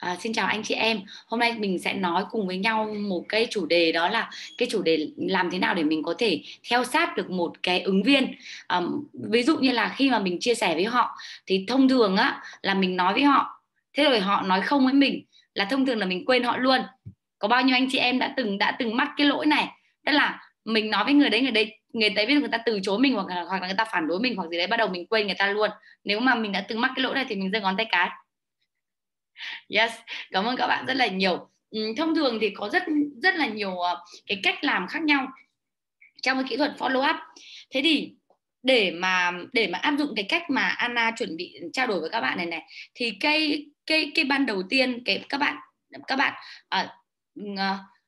À, xin chào anh chị em. Hôm nay mình sẽ nói cùng với nhau một cái chủ đề đó là cái chủ đề làm thế nào để mình có thể theo sát được một cái ứng viên. À, ví dụ như là khi mà mình chia sẻ với họ thì thông thường á là mình nói với họ, thế rồi họ nói không với mình là thông thường là mình quên họ luôn. Có bao nhiêu anh chị em đã từng đã từng mắc cái lỗi này, tức là mình nói với người đấy người đấy người đấy biết người ta từ chối mình hoặc là, hoặc là người ta phản đối mình hoặc gì đấy bắt đầu mình quên người ta luôn. Nếu mà mình đã từng mắc cái lỗi này thì mình giơ ngón tay cái yes cảm ơn các bạn rất là nhiều. Ừ, thông thường thì có rất rất là nhiều ờ, cái cách làm khác nhau trong cái kỹ thuật follow up. Thế thì để mà để mà áp dụng cái cách mà Anna chuẩn bị trao đổi với các bạn này này thì cái cái cái ban đầu tiên cái các bạn các bạn à,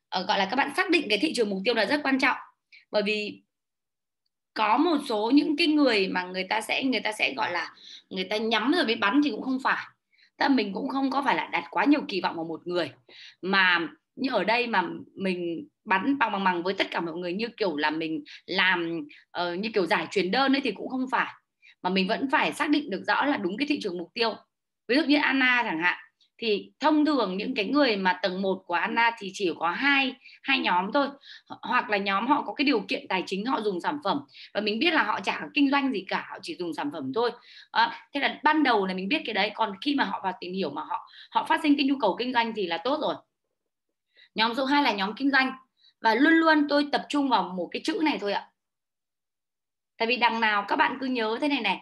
à, gọi là các bạn xác định cái thị trường mục tiêu là rất quan trọng. Bởi vì có một số những cái người mà người ta sẽ người ta sẽ gọi là người ta nhắm rồi mới bắn thì cũng không phải ta mình cũng không có phải là đặt quá nhiều kỳ vọng vào một người. Mà như ở đây mà mình bắn bằng bằng bằng với tất cả mọi người như kiểu là mình làm uh, như kiểu giải truyền đơn ấy thì cũng không phải. Mà mình vẫn phải xác định được rõ là đúng cái thị trường mục tiêu. Ví dụ như Anna chẳng hạn thì thông thường những cái người mà tầng 1 của Anna thì chỉ có hai hai nhóm thôi. Hoặc là nhóm họ có cái điều kiện tài chính họ dùng sản phẩm. Và mình biết là họ chả có kinh doanh gì cả họ chỉ dùng sản phẩm thôi. À, thế là ban đầu là mình biết cái đấy còn khi mà họ vào tìm hiểu mà họ họ phát sinh cái nhu cầu kinh doanh thì là tốt rồi. Nhóm số 2 là nhóm kinh doanh. Và luôn luôn tôi tập trung vào một cái chữ này thôi ạ. Tại vì đằng nào các bạn cứ nhớ thế này này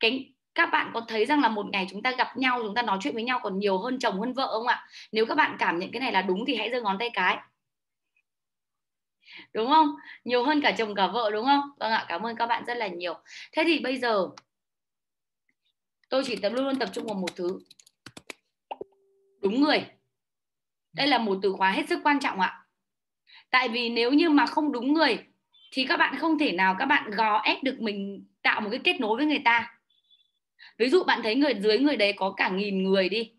cái các bạn có thấy rằng là một ngày chúng ta gặp nhau, chúng ta nói chuyện với nhau còn nhiều hơn chồng, hơn vợ không ạ? Nếu các bạn cảm nhận cái này là đúng thì hãy giơ ngón tay cái. Đúng không? Nhiều hơn cả chồng cả vợ, đúng không? Vâng ạ, cảm ơn các bạn rất là nhiều. Thế thì bây giờ, tôi chỉ tập, luôn luôn tập trung vào một thứ. Đúng người. Đây là một từ khóa hết sức quan trọng ạ. Tại vì nếu như mà không đúng người, thì các bạn không thể nào các bạn gò ép được mình tạo một cái kết nối với người ta ví dụ bạn thấy người, dưới người đấy có cả nghìn người đi,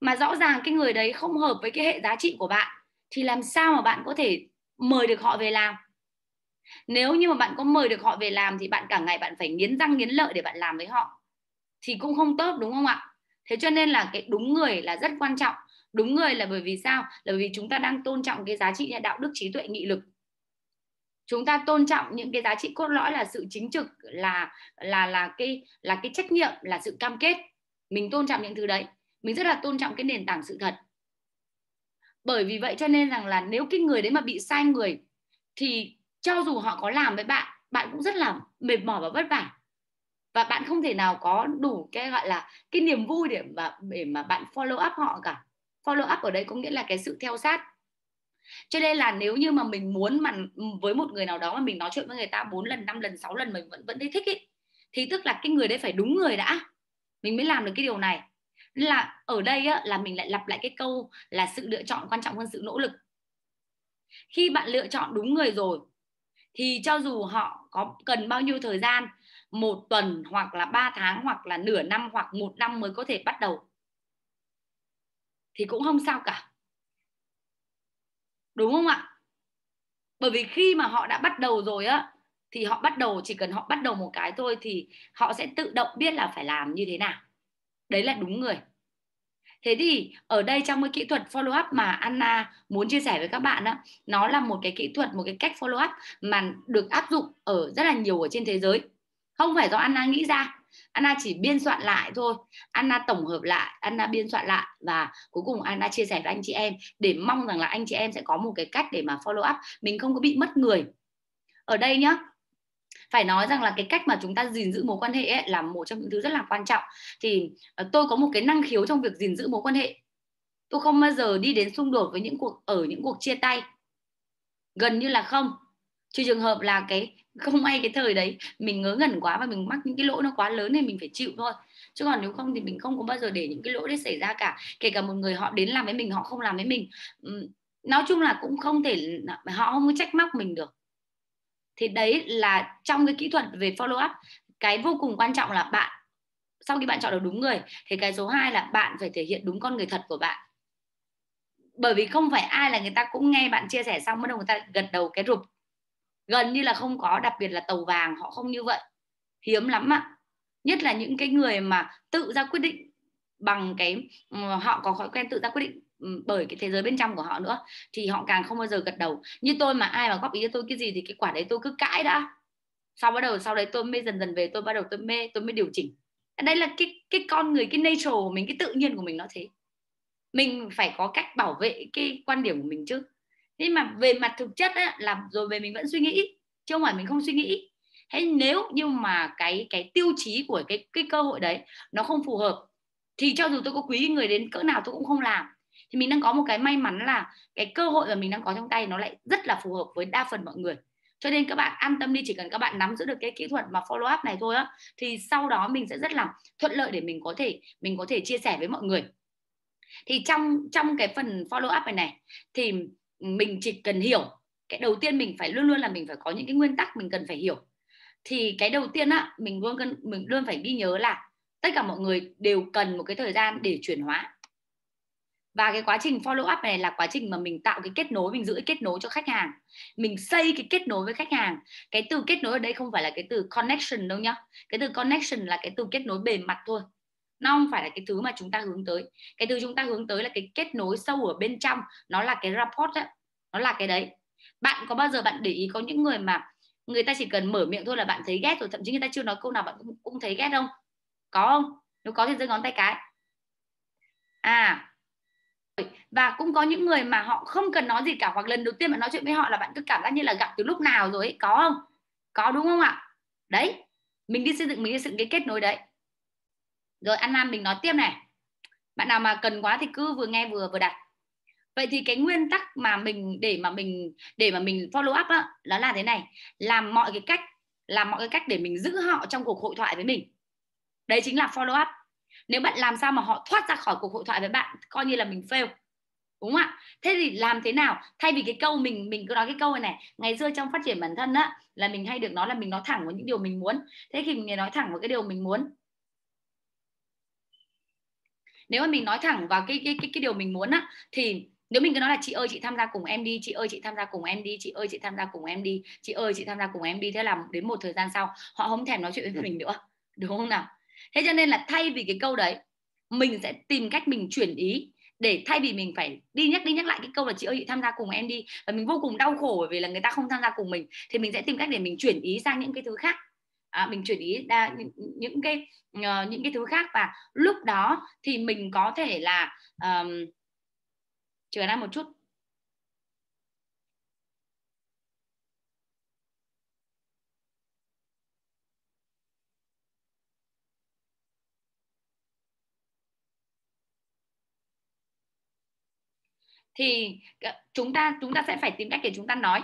mà rõ ràng cái người đấy không hợp với cái hệ giá trị của bạn, thì làm sao mà bạn có thể mời được họ về làm? Nếu như mà bạn có mời được họ về làm thì bạn cả ngày bạn phải nghiến răng nghiến lợi để bạn làm với họ, thì cũng không tốt, đúng không ạ? Thế cho nên là cái đúng người là rất quan trọng. Đúng người là bởi vì sao? Là bởi vì chúng ta đang tôn trọng cái giá trị đạo, đức, trí tuệ, nghị lực chúng ta tôn trọng những cái giá trị cốt lõi là sự chính trực, là là là cái là cái trách nhiệm, là sự cam kết. Mình tôn trọng những thứ đấy. Mình rất là tôn trọng cái nền tảng sự thật. Bởi vì vậy cho nên rằng là nếu cái người đấy mà bị sai người, thì cho dù họ có làm với bạn bạn cũng rất là mệt mỏi và vất vả. Và bạn không thể nào có đủ cái gọi là cái niềm vui để mà để mà bạn follow up họ cả. Follow up ở đây có nghĩa là cái sự theo sát cho nên là nếu như mà mình muốn mà ừ, với một người nào đó mà mình nói chuyện với người ta 4 lần 5 lần 6 lần mình vẫn vẫn thấy thích ý thì tức là cái người đấy phải đúng người đã. Mình mới làm được cái điều này. Nên là ở đây á, là mình lại lặp lại cái câu là sự lựa chọn quan trọng hơn sự nỗ lực. Khi bạn lựa chọn đúng người rồi thì cho dù họ có cần bao nhiêu thời gian một tuần hoặc là ba tháng hoặc là nửa năm hoặc một năm mới có thể bắt đầu thì cũng không sao cả đúng không ạ? Bởi vì khi mà họ đã bắt đầu rồi á, thì họ bắt đầu, chỉ cần họ bắt đầu một cái thôi thì họ sẽ tự động biết là phải làm như thế nào. Đấy là đúng người. Thế thì ở đây trong cái kỹ thuật follow up mà Anna muốn chia sẻ với các bạn á, nó là một cái kỹ thuật, một cái cách follow up mà được áp dụng ở rất là nhiều ở trên thế giới. Không phải do Anna nghĩ ra Anna chỉ biên soạn lại thôi. Anna tổng hợp lại, Anna biên soạn lại và cuối cùng Anna chia sẻ với anh chị em để mong rằng là anh chị em sẽ có một cái cách để mà follow up. Mình không có bị mất người. Ở đây nhá, phải nói rằng là cái cách mà chúng ta gìn giữ mối quan hệ ấy là một trong những thứ rất là quan trọng. Thì ờ, tôi có một cái năng khiếu trong việc gìn giữ mối quan hệ. Tôi không bao giờ đi đến xung đột với những cuộc, ở những cuộc chia tay. Gần như là không. Trừ trường hợp là cái không may cái thời đấy mình ngớ ngẩn quá và mình mắc những cái lỗi nó quá lớn thì mình phải chịu thôi. Chứ còn nếu không thì mình không có bao giờ để những cái lỗi đấy xảy ra cả. Kể cả một người họ đến làm với mình, họ không làm với mình. Ừ, nói chung là cũng không thể họ không có trách móc mình được. Thì đấy là trong cái kỹ thuật về follow up, cái vô cùng quan trọng là bạn, sau khi bạn chọn được đúng người, thì cái số 2 là bạn phải thể hiện đúng con người thật của bạn. Bởi vì không phải ai là người ta cũng nghe bạn chia sẻ xong bắt đầu người ta gật đầu, cái rụp gần như là không có, đặc biệt là tàu vàng, họ không như vậy. Hiếm lắm ạ. Nhất là những cái người mà tự ra quyết định bằng cái ừ, họ có thói quen tự ra quyết định ừ, bởi cái thế giới bên trong của họ nữa, thì họ càng không bao giờ gật đầu. Như tôi mà, ai mà góp ý cho tôi cái gì thì cái quả đấy tôi cứ cãi đã. Sau bắt đầu, sau đấy tôi mới dần dần về, tôi bắt đầu tôi mê, tôi mới điều chỉnh. Đây là cái cái con người, cái nature của mình, cái tự nhiên của mình nó thế. Mình phải có cách bảo vệ cái quan điểm của mình chứ nhưng mà về mặt thực chất á, là rồi về mình vẫn suy nghĩ chứ không phải mình không suy nghĩ. Hay nếu như mà cái cái tiêu chí của cái cái cơ hội đấy nó không phù hợp thì cho dù tôi có quý người đến cỡ nào tôi cũng không làm. Thì mình đang có một cái may mắn là cái cơ hội mà mình đang có trong tay nó lại rất là phù hợp với đa phần mọi người. Cho nên các bạn an tâm đi chỉ cần các bạn nắm giữ được cái kỹ thuật mà follow up này thôi á thì sau đó mình sẽ rất là thuận lợi để mình có thể mình có thể chia sẻ với mọi người. Thì trong trong cái phần follow up này này thì mình chỉ cần hiểu, cái đầu tiên mình phải luôn luôn là mình phải có những cái nguyên tắc mình cần phải hiểu. Thì cái đầu tiên á, mình luôn cần, mình luôn phải ghi nhớ là tất cả mọi người đều cần một cái thời gian để chuyển hóa. Và cái quá trình follow up này là quá trình mà mình tạo cái kết nối, mình giữ cái kết nối cho khách hàng. Mình xây cái kết nối với khách hàng. Cái từ kết nối ở đây không phải là cái từ connection đâu nhá. Cái từ connection là cái từ kết nối bề mặt thôi nó không phải là cái thứ mà chúng ta hướng tới. Cái thứ chúng ta hướng tới là cái kết nối sâu ở bên trong. Nó là cái rapport ấy. nó là cái đấy. Bạn có bao giờ bạn để ý có những người mà người ta chỉ cần mở miệng thôi là bạn thấy ghét rồi thậm chí người ta chưa nói câu nào bạn cũng, cũng thấy ghét không? Có không? Nếu có thì giơ ngón tay cái. À. Và cũng có những người mà họ không cần nói gì cả hoặc lần đầu tiên bạn nói chuyện với họ là bạn cứ cảm giác như là gặp từ lúc nào rồi ấy. có không? Có đúng không ạ? Đấy. Mình đi xây dựng mình đi xây dựng cái kết nối đấy rồi an nam mình nói tiếp này. Bạn nào mà cần quá thì cứ vừa nghe vừa vừa đặt. Vậy thì cái nguyên tắc mà mình để mà mình để mà mình follow up đó, đó là thế này. Làm mọi cái cách làm mọi cái cách để mình giữ họ trong cuộc hội thoại với mình. Đấy chính là follow up. Nếu bạn làm sao mà họ thoát ra khỏi cuộc hội thoại với bạn coi như là mình fail. Đúng không ạ? Thế thì làm thế nào? Thay vì cái câu mình mình cứ nói cái câu này này ngày xưa trong phát triển bản thân á là mình hay được nói là mình nói thẳng vào những điều mình muốn. Thế khi mình nói thẳng vào cái điều mình muốn nếu mà mình nói thẳng vào cái cái cái, cái điều mình muốn á thì nếu mình cứ nói là chị ơi chị tham gia cùng em đi chị ơi chị tham gia cùng em đi chị ơi chị tham gia cùng em đi chị ơi chị tham gia cùng em đi thế là đến một thời gian sau họ không thèm nói chuyện với mình nữa đúng không nào? Thế cho nên là thay vì cái câu đấy mình sẽ tìm cách mình chuyển ý để thay vì mình phải đi nhắc đi nhắc lại cái câu là chị ơi chị tham gia cùng em đi và mình vô cùng đau khổ bởi vì là người ta không tham gia cùng mình thì mình sẽ tìm cách để mình chuyển ý sang những cái thứ khác à, mình chuyển ý ra những, những cái uh, những cái thứ khác và lúc đó thì mình có thể là um, chờ ra một chút. Thì ờ, chúng ta chúng ta sẽ phải tìm cách để chúng ta nói.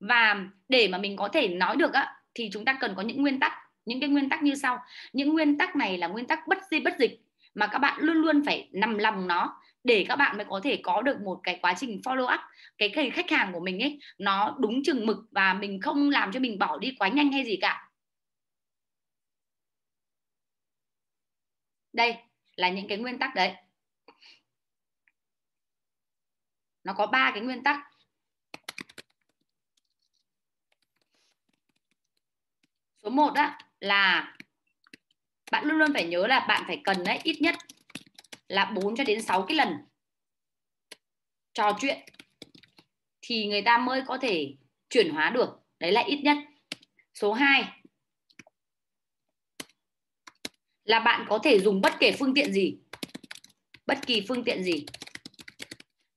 Và để mà mình có thể nói được á thì chúng ta cần có những nguyên tắc, những cái nguyên tắc như sau. Những nguyên tắc này là nguyên tắc bất di, bất dịch mà các bạn luôn luôn phải nằm lòng nó để các bạn mới có thể có được một cái quá trình follow up. Cái cái khách hàng của mình ấy, nó đúng chừng mực và mình không làm cho mình bỏ đi quá nhanh hay gì cả. Đây là những cái nguyên tắc đấy. Nó có ba cái nguyên tắc. Số 1 á, là bạn luôn luôn phải nhớ là bạn phải cần đấy ít nhất là 4 cho đến 6 cái lần trò chuyện thì người ta mới có thể chuyển hóa được. Đấy là ít nhất. Số 2 là bạn có thể dùng bất kể phương tiện gì, bất kỳ phương tiện gì.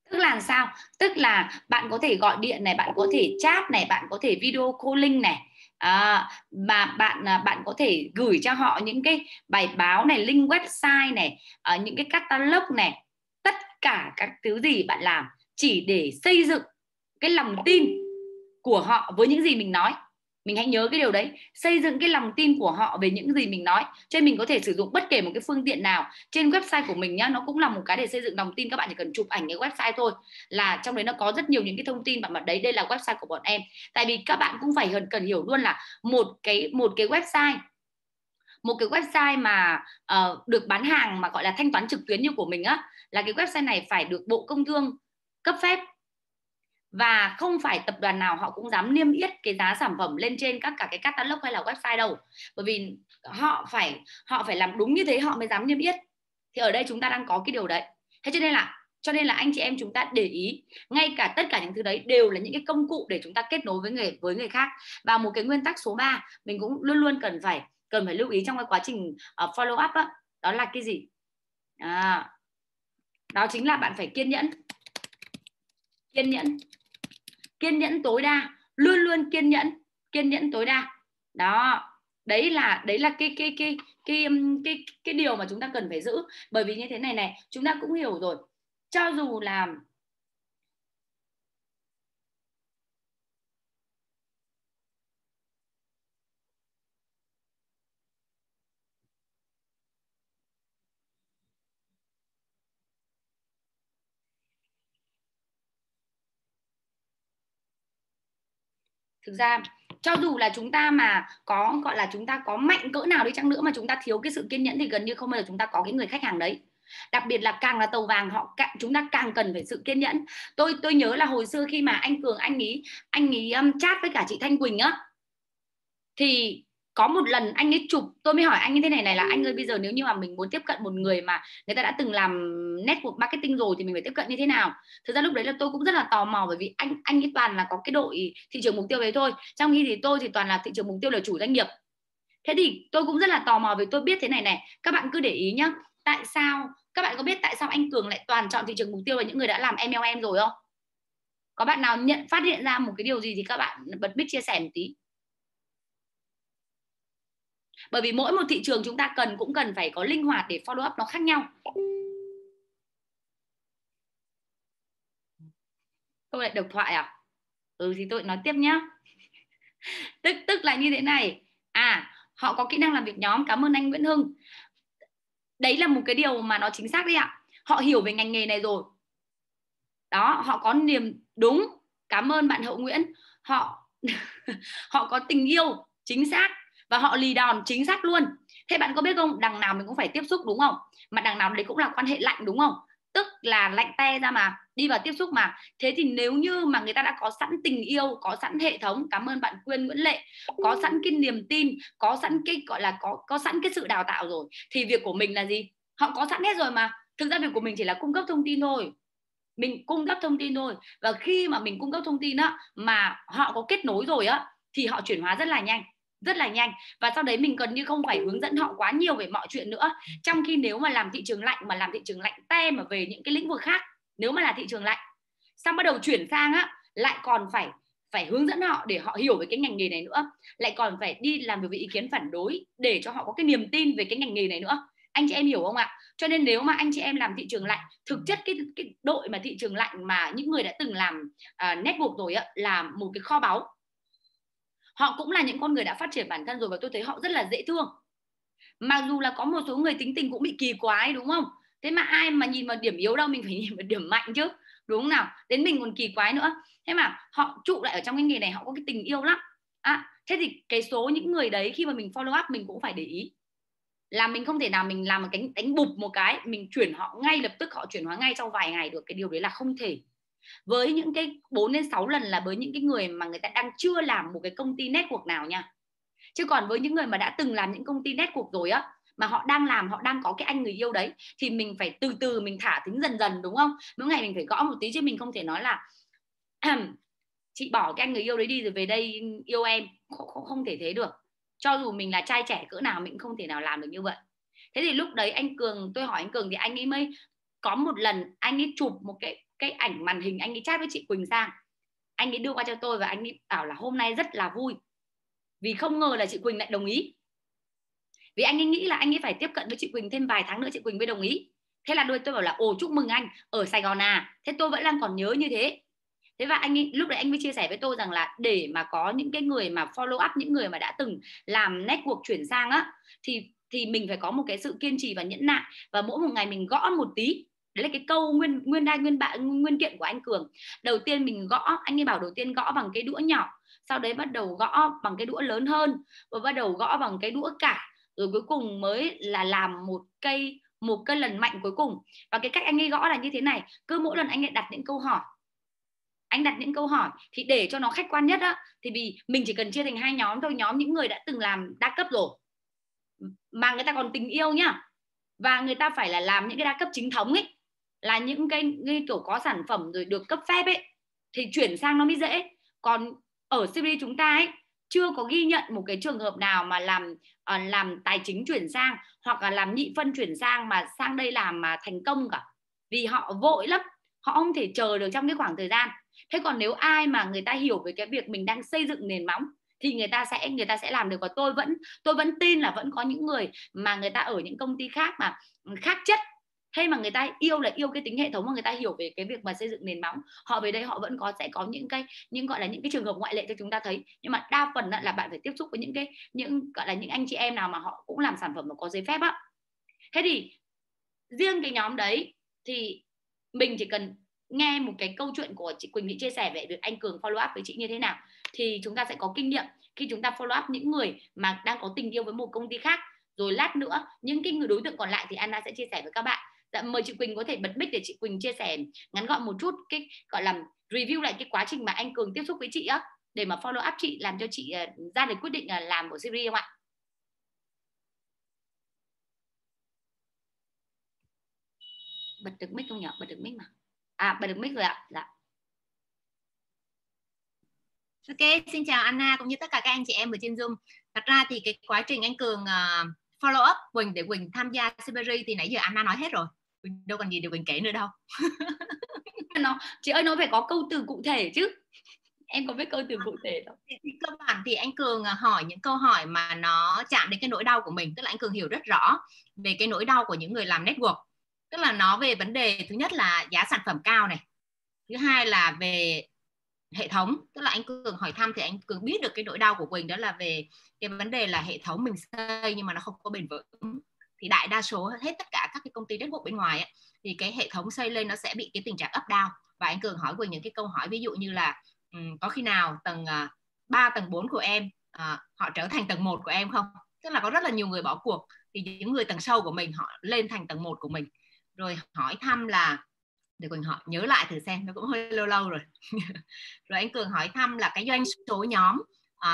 Tức là sao? Tức là bạn có thể gọi điện này, bạn có thể chat này, bạn có thể video calling này à, mà bạn à, bạn có thể gửi cho họ những cái bài báo này link website này à, những cái catalog này tất cả các thứ gì bạn làm chỉ để xây dựng cái lòng tin của họ với những gì mình nói mình hãy nhớ cái điều đấy. Xây dựng cái lòng tin của họ về những gì mình nói. Cho nên mình có thể sử dụng bất kể một cái phương tiện nào. Trên website của mình nhá nó cũng là một cái để xây dựng lòng tin. Các bạn chỉ cần chụp ảnh cái website thôi. Là trong đấy nó có rất nhiều những cái thông tin. Mà đấy đây là website của bọn em. Tại vì các bạn cũng phải cần, cần hiểu luôn là một cái một cái website một cái website mà uh, được bán hàng mà gọi là thanh toán trực tuyến như của mình á là cái website này phải được bộ công thương cấp phép và không phải tập đoàn nào họ cũng dám niêm yết cái giá sản phẩm lên trên các cả cái catalog hay là website đâu. Bởi vì họ phải họ phải làm đúng như thế họ mới dám niêm yết. Thì ở đây chúng ta đang có cái điều đấy. Thế cho nên là cho nên là anh chị em chúng ta để ý ngay cả tất cả những thứ đấy đều là những cái công cụ để chúng ta kết nối với người với người khác. Và một cái nguyên tắc số 3 mình cũng luôn luôn cần phải cần phải lưu ý trong cái quá trình uh, follow up đó, đó là cái gì? À, đó chính là bạn phải kiên nhẫn. Kiên nhẫn kiên nhẫn tối đa luôn luôn kiên nhẫn kiên nhẫn tối đa. Đó đấy là đấy là cái cái cái cái cái cái, điều mà chúng ta cần phải giữ. Bởi vì như thế này này chúng ta cũng hiểu rồi. Cho dù là thực ra cho dù là chúng ta mà có gọi là chúng ta có mạnh cỡ nào đi chăng nữa mà chúng ta thiếu cái sự kiên nhẫn thì gần như không bao giờ chúng ta có cái người khách hàng đấy. Đặc biệt là càng là tàu vàng họ chúng ta càng cần phải sự kiên nhẫn. Tôi tôi nhớ là hồi xưa khi mà anh cường anh ý anh ý um, chat với cả chị thanh quỳnh á thì có một lần anh ấy chụp, tôi mới hỏi anh như thế này này là, anh ơi, bây giờ nếu như mà mình muốn tiếp cận một người mà người ta đã từng làm network marketing rồi thì mình phải tiếp cận như thế nào? Thực ra lúc đấy là tôi cũng rất là tò mò bởi vì anh anh ấy toàn là có cái đội thị trường mục tiêu đấy thôi. Trong khi thì tôi thì toàn là thị trường mục tiêu là chủ doanh nghiệp. Thế thì tôi cũng rất là tò mò vì tôi biết thế này này, các bạn cứ để ý nhá, tại sao, các bạn có biết tại sao anh cường lại toàn chọn thị trường mục tiêu là những người đã làm MLM rồi không? Có bạn nào nhận, phát hiện ra một cái điều gì thì các bạn bật mic chia sẻ một tí bởi vì mỗi một thị trường chúng ta cần cũng cần phải có linh hoạt để follow up nó khác nhau. Tôi lại độc thoại à? Ừ thì tôi nói tiếp nhá. Tức tức là như thế này. À họ có kỹ năng làm việc nhóm. Cảm ơn anh Nguyễn Hưng. Đấy là một cái điều mà nó chính xác đấy ạ. Họ hiểu về ngành nghề này rồi. Đó, họ có niềm đúng. Cảm ơn bạn hậu nguyễn. Họ họ có tình yêu chính xác và họ lì đòn chính xác luôn. Thế bạn có biết không? Đằng nào mình cũng phải tiếp xúc đúng không? Mà đằng nào đấy cũng là quan hệ lạnh đúng không? Tức là lạnh te ra mà đi vào tiếp xúc mà. Thế thì nếu như mà người ta đã có sẵn tình yêu có sẵn hệ thống cảm ơn bạn quyên nguyễn lệ có sẵn cái niềm tin có sẵn cái gọi là có có sẵn cái sự đào tạo rồi thì việc của mình là gì? Họ có sẵn hết rồi mà. Thực ra việc của mình chỉ là cung cấp thông tin thôi. Mình cung cấp thông tin thôi. Và khi mà mình cung cấp thông tin á mà họ có kết nối rồi á thì họ chuyển hóa rất là nhanh rất là nhanh. Và sau đấy mình gần như không phải hướng dẫn họ quá nhiều về mọi chuyện nữa. Trong khi nếu mà làm thị trường lạnh mà làm thị trường lạnh te mà về những cái lĩnh vực khác nếu mà là thị trường lạnh xong bắt đầu chuyển sang á lại còn phải phải hướng dẫn họ để họ hiểu về cái ngành nghề này nữa. Lại còn phải đi làm việc với ý kiến phản đối để cho họ có cái niềm tin về cái ngành nghề này nữa. Anh chị em hiểu không ạ? Cho nên nếu mà anh chị em làm thị trường lạnh thực chất cái cái đội mà thị trường lạnh mà những người đã từng làm uh, network rồi á là một cái kho báu họ cũng là những con người đã phát triển bản thân rồi và tôi thấy họ rất là dễ thương. Mặc dù là có một số người tính tình cũng bị kỳ quái đúng không? Thế mà ai mà nhìn vào điểm yếu đâu mình phải nhìn vào điểm mạnh chứ đúng không nào? Đến mình còn kỳ quái nữa. Thế mà họ trụ lại ở trong cái nghề này họ có cái tình yêu lắm. À, thế thì cái số những người đấy khi mà mình follow up mình cũng phải để ý là mình không thể nào mình làm một cái đánh bụp một cái mình chuyển họ ngay lập tức họ chuyển hóa ngay trong vài ngày được. Cái điều đấy là không thể với những cái 4 đến 6 lần là với những cái người mà người ta đang chưa làm một cái công ty network nào nha. Chứ còn với những người mà đã từng làm những công ty network rồi á mà họ đang làm họ đang có cái anh người yêu đấy thì mình phải từ từ mình thả tính dần dần đúng không? Mỗi ngày mình phải gõ một tí chứ mình không thể nói là chị bỏ cái anh người yêu đấy đi rồi về đây yêu em. Không, không, không thể thế được. Cho dù mình là trai trẻ cỡ nào mình cũng không thể nào làm được như vậy. Thế thì lúc đấy anh cường tôi hỏi anh cường thì anh ấy mới có một lần anh ấy chụp một cái cái ảnh màn hình anh ấy chat với chị quỳnh sang. Anh ấy đưa qua cho tôi và anh ấy bảo là hôm nay rất là vui. Vì không ngờ là chị quỳnh lại đồng ý. Vì anh ấy nghĩ là anh ấy phải tiếp cận với chị quỳnh thêm vài tháng nữa chị quỳnh mới đồng ý. Thế là đôi tôi bảo là ồ chúc mừng anh ở sài gòn à. Thế tôi vẫn đang còn nhớ như thế. Thế và anh ấy, lúc đấy anh mới chia sẻ với tôi rằng là để mà có những cái người mà follow up những người mà đã từng làm network chuyển sang á thì thì mình phải có một cái sự kiên trì và nhẫn nại. Và mỗi một ngày mình gõ một tí đấy là cái câu nguyên nguyên đai nguyên bạn nguyên kiện của anh cường. Đầu tiên mình gõ, anh ấy bảo đầu tiên gõ bằng cái đũa nhỏ, sau đấy bắt đầu gõ bằng cái đũa lớn hơn, và bắt đầu gõ bằng cái đũa cả. Rồi cuối cùng mới là làm một cây, một cái lần mạnh cuối cùng. Và cái cách anh ấy gõ là như thế này, cứ mỗi lần anh ấy đặt những câu hỏi, anh đặt những câu hỏi, thì để cho nó khách quan nhất á, thì vì mình chỉ cần chia thành hai nhóm thôi, nhóm những người đã từng làm đa cấp rồi, mà người ta còn tình yêu nhá. Và người ta phải là làm những cái đa cấp chính thống ấy là những cái, như kiểu có sản phẩm rồi được cấp phép ấy thì chuyển sang nó mới dễ. Còn ở CBD chúng ta ấy chưa có ghi nhận một cái trường hợp nào mà làm uh, làm tài chính chuyển sang hoặc là làm nhị phân chuyển sang mà sang đây làm mà thành công cả. Vì họ vội lắm họ không thể chờ được trong cái khoảng thời gian. Thế còn nếu ai mà người ta hiểu về cái việc mình đang xây dựng nền móng thì người ta sẽ người ta sẽ làm được. Và tôi vẫn tôi vẫn tin là vẫn có những người mà người ta ở những công ty khác mà khác chất hay mà người ta yêu là yêu cái tính hệ thống mà người ta hiểu về cái việc mà xây dựng nền móng, họ về đây họ vẫn có, sẽ có những cái, những gọi là những cái trường hợp ngoại lệ cho chúng ta thấy. Nhưng mà đa phần là bạn phải tiếp xúc với những cái, những gọi là những anh chị em nào mà họ cũng làm sản phẩm mà có giấy phép á. Thế thì riêng cái nhóm đấy thì mình chỉ cần nghe một cái câu chuyện của chị Quỳnh Thị chia sẻ về việc anh Cường follow up với chị như thế nào, thì chúng ta sẽ có kinh nghiệm. Khi chúng ta follow up những người mà đang có tình yêu với một công ty khác, rồi lát nữa những cái người đối tượng còn lại thì Anna sẽ chia sẻ với các bạn dạ, mời chị Quỳnh có thể bật mic để chị Quỳnh chia sẻ ngắn gọn một chút cái gọi là review lại cái quá trình mà anh Cường tiếp xúc với chị á để mà follow up chị làm cho chị ờ, ra được quyết định là làm bộ series không ạ? Bật được mic không nhỉ bật được mic mà. À bật được mic rồi ạ. Dạ. Ok, xin chào Anna cũng như tất cả các anh chị em ở trên Zoom. Thật ra thì cái quá trình anh Cường uh, follow up Quỳnh để Quỳnh tham gia series thì nãy giờ Anna nói hết rồi. Quỳnh đâu còn gì để Quỳnh kể nữa đâu. nó chị ơi nó phải có câu từ cụ thể chứ. Em có biết câu từ cụ thể đâu. Thì, thì cơ bản thì anh Cường à, hỏi những câu hỏi mà nó chạm đến cái nỗi đau của mình, tức là anh Cường hiểu rất rõ về cái nỗi đau của những người làm network. Tức là nó về vấn đề thứ nhất là giá sản phẩm cao này. Thứ hai là về hệ thống tức là anh cường hỏi thăm thì anh cường biết được cái nỗi đau của quỳnh đó là về cái vấn đề là hệ thống mình xây nhưng mà nó không có bền vững thì đại đa số hết tất cả các cái công ty network bên ngoài ấy, thì cái hệ thống xây lên nó sẽ bị cái tình trạng up down. Và anh cường hỏi quỳnh những cái câu hỏi ví dụ như là um, có khi nào tầng à, uh, 3 tầng 4 của em uh, họ trở thành tầng 1 của em không? Tức là có rất là nhiều người bỏ cuộc thì những người tầng sâu của mình họ lên thành tầng 1 của mình. Rồi hỏi thăm là để Quỳnh hỏi nhớ lại thử xem nó cũng hơi lâu lâu rồi. Rồi anh Cường hỏi thăm là cái doanh số nhóm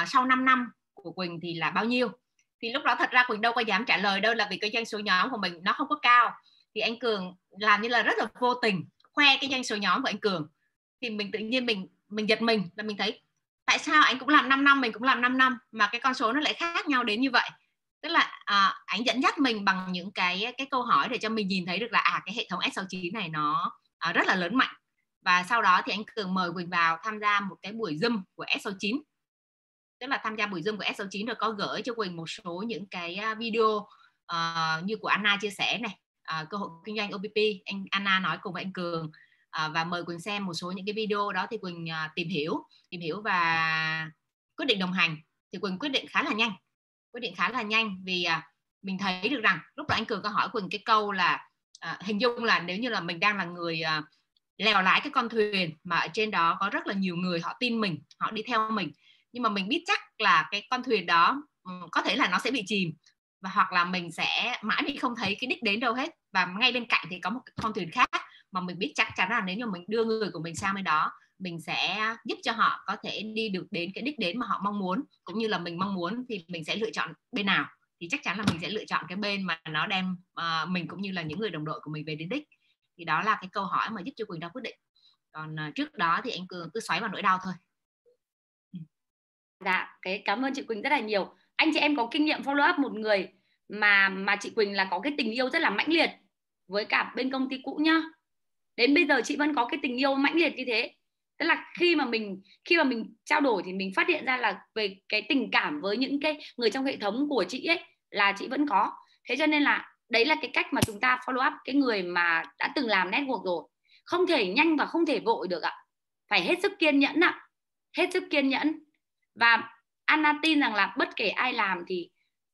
uh, sau 5 năm của Quỳnh thì là bao nhiêu? Thì lúc đó thật ra Quỳnh đâu có dám trả lời đâu là vì cái doanh số nhóm của mình nó không có cao. Thì anh Cường làm như là rất là vô tình khoe cái doanh số nhóm của anh Cường. Thì mình tự nhiên mình mình giật mình là mình thấy tại sao anh cũng làm 5 năm mình cũng làm 5 năm mà cái con số nó lại khác nhau đến như vậy. Tức là à, anh dẫn dắt mình bằng những cái cái câu hỏi để cho mình nhìn thấy được là à cái hệ thống S69 này nó à, rất là lớn mạnh. Và sau đó thì anh Cường mời Quỳnh vào tham gia một cái buổi Zoom của S69 tức là tham gia buổi Zoom của S69 rồi có gửi cho Quỳnh một số những cái à, video uh, như của Anna chia sẻ này uh, cơ hội kinh doanh OPP anh Anna nói cùng với anh Cường uh, và mời Quỳnh xem một số những cái video đó thì Quỳnh uh, tìm hiểu tìm hiểu và quyết định đồng hành. Thì Quỳnh quyết định khá là nhanh quyết định khá là nhanh vì uh, mình thấy được rằng lúc đó anh Cường có hỏi Quỳnh cái câu là uh, hình dung là nếu như là mình đang là người uh, lèo lái cái con thuyền mà ở trên đó có rất là nhiều người họ tin mình họ đi theo mình nhưng mà mình biết chắc là cái con thuyền đó ừ, có thể là nó sẽ bị chìm và hoặc là mình sẽ mãi mình không thấy cái đích đến đâu hết. Và ngay bên cạnh thì có một con thuyền khác mà mình biết chắc chắn là nếu như mình đưa người của mình sang bên đó mình sẽ giúp cho họ có thể đi được đến cái đích đến mà họ mong muốn. Cũng như là mình mong muốn thì mình sẽ lựa chọn bên nào. Thì chắc chắn là mình sẽ lựa chọn cái bên mà nó đem uh, mình cũng như là những người đồng đội của mình về đến đích. Thì đó là cái câu hỏi mà giúp cho Quỳnh đau quyết định. Còn uh, trước đó thì anh Cường cứ xoáy vào nỗi đau thôi dạ cái, cảm ơn chị Quỳnh rất là nhiều. Anh chị em có kinh nghiệm follow up một người mà mà chị Quỳnh là có cái tình yêu rất là mãnh liệt với cả bên công ty cũ nhá. Đến bây giờ chị vẫn có cái tình yêu mãnh liệt như thế. Tức là khi mà mình, khi mà mình trao đổi thì mình phát hiện ra là về cái tình cảm với những cái người trong hệ thống của chị ấy là chị vẫn có. Thế cho nên là đấy là cái cách mà chúng ta follow up cái người mà đã từng làm network rồi. Không thể nhanh và không thể vội được ạ. Phải hết sức kiên nhẫn ạ. Hết sức kiên nhẫn và Anna tin rằng là bất kể ai làm thì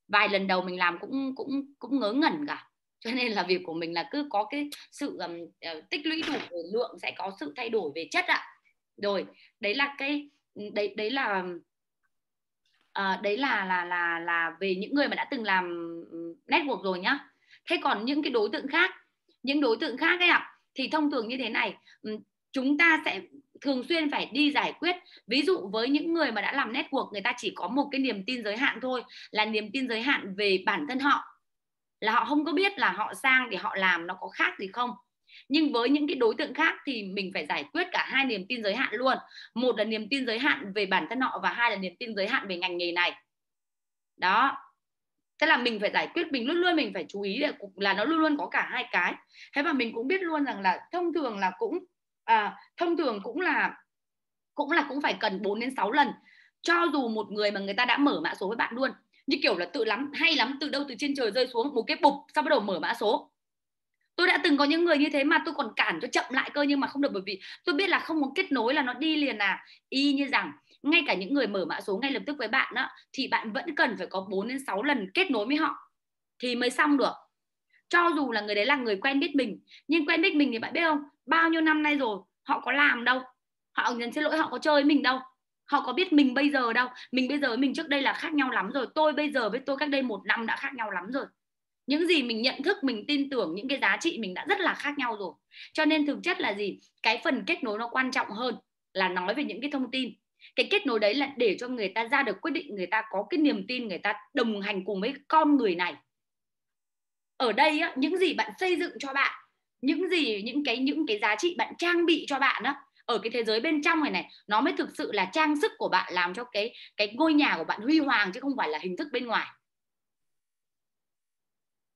vài lần đầu mình làm cũng cũng cũng ngớ ngẩn cả. Cho nên là việc của mình là cứ có cái sự um, tích lũy đủ về lượng sẽ có sự thay đổi về chất ạ. Rồi đấy là cái đấy đấy là uh, đấy là là là là về những người mà đã từng làm network rồi nhá. Thế còn những cái đối tượng khác những đối tượng khác ấy ạ thì thông thường như thế này chúng ta sẽ thường xuyên phải đi giải quyết. Ví dụ với những người mà đã làm network, người ta chỉ có một cái niềm tin giới hạn thôi, là niềm tin giới hạn về bản thân họ. Là họ không có biết là họ sang thì họ làm nó có khác gì không. Nhưng với những cái đối tượng khác thì mình phải giải quyết cả hai niềm tin giới hạn luôn. Một là niềm tin giới hạn về bản thân họ và hai là niềm tin giới hạn về ngành nghề này. Đó. Thế là mình phải giải quyết, mình luôn luôn mình phải chú ý là là nó luôn luôn có cả hai cái. Thế và mình cũng biết luôn rằng là thông thường là cũng à, thông thường cũng là cũng là cũng phải cần 4 đến 6 lần cho dù một người mà người ta đã mở mã số với bạn luôn. Như kiểu là tự lắm hay lắm từ đâu từ trên trời rơi xuống một cái bục sau bắt đầu mở mã số. Tôi đã từng có những người như thế mà tôi còn cản cho chậm lại cơ nhưng mà không được bởi vì tôi biết là không muốn kết nối là nó đi liền à. Y như rằng ngay cả những người mở mã số ngay lập tức với bạn đó thì bạn vẫn cần phải có 4 đến 6 lần kết nối với họ thì mới xong được cho dù là người đấy là người quen biết mình, nhưng quen biết mình thì bạn biết không? Bao nhiêu năm nay rồi, họ có làm đâu. Họ, nhận xin lỗi, họ có chơi với mình đâu. Họ có biết mình bây giờ đâu. Mình bây giờ với mình trước đây là khác nhau lắm rồi. Tôi bây giờ với tôi cách đây một năm đã khác nhau lắm rồi. Những gì mình nhận thức, mình tin tưởng, những cái giá trị mình đã rất là khác nhau rồi. Cho nên thực chất là gì? Cái phần kết nối nó quan trọng hơn là nói về những cái thông tin. Cái kết nối đấy là để cho người ta ra được quyết định, người ta có cái niềm tin, người ta đồng hành cùng với con người này ở đây á, những gì bạn xây dựng cho bạn những gì những cái những cái giá trị bạn trang bị cho bạn á ở cái thế giới bên trong này này nó mới thực sự là trang sức của bạn làm cho cái cái ngôi nhà của bạn huy hoàng chứ không phải là hình thức bên ngoài.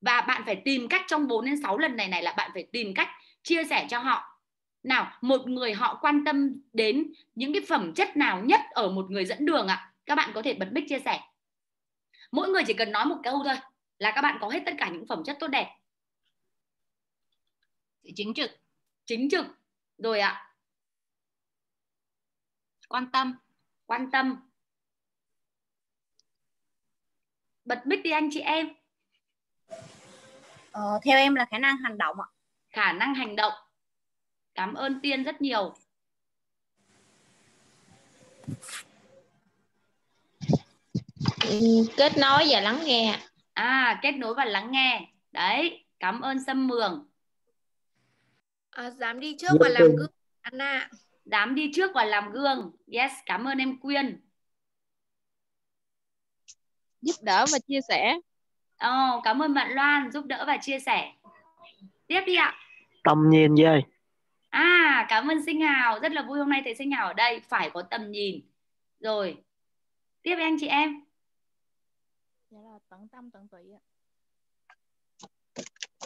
Và bạn phải tìm cách trong 4 đến 6 lần này này là bạn phải tìm cách chia sẻ cho họ. Nào một người họ quan tâm đến những cái phẩm chất nào nhất ở một người dẫn đường ạ à? các bạn có thể bật mic chia sẻ. Mỗi người chỉ cần nói một câu thôi là các bạn có hết tất cả những phẩm chất tốt đẹp. Chính trực chính trực. Rồi ạ. À. quan tâm quan tâm. Bật mic đi anh chị em. Ờ, theo em là khả năng hành động ạ. Khả năng hành động. Cảm ơn tiên rất nhiều. Kết nối và lắng nghe à kết nối và lắng nghe. Đấy cảm ơn sâm mường. À, dám đi trước và làm gương Anna. Dám đi trước và làm gương. Yes cảm ơn em quyên. Giúp đỡ và chia sẻ. Oh, cảm ơn bạn loan giúp đỡ và chia sẻ. Tiếp đi ạ. Tầm nhìn ơi à cảm ơn sinh hào. Rất là vui hôm nay thầy sinh hào ở đây. Phải có tầm nhìn. Rồi tiếp anh chị em. dạ tận tâm tận tụy ạ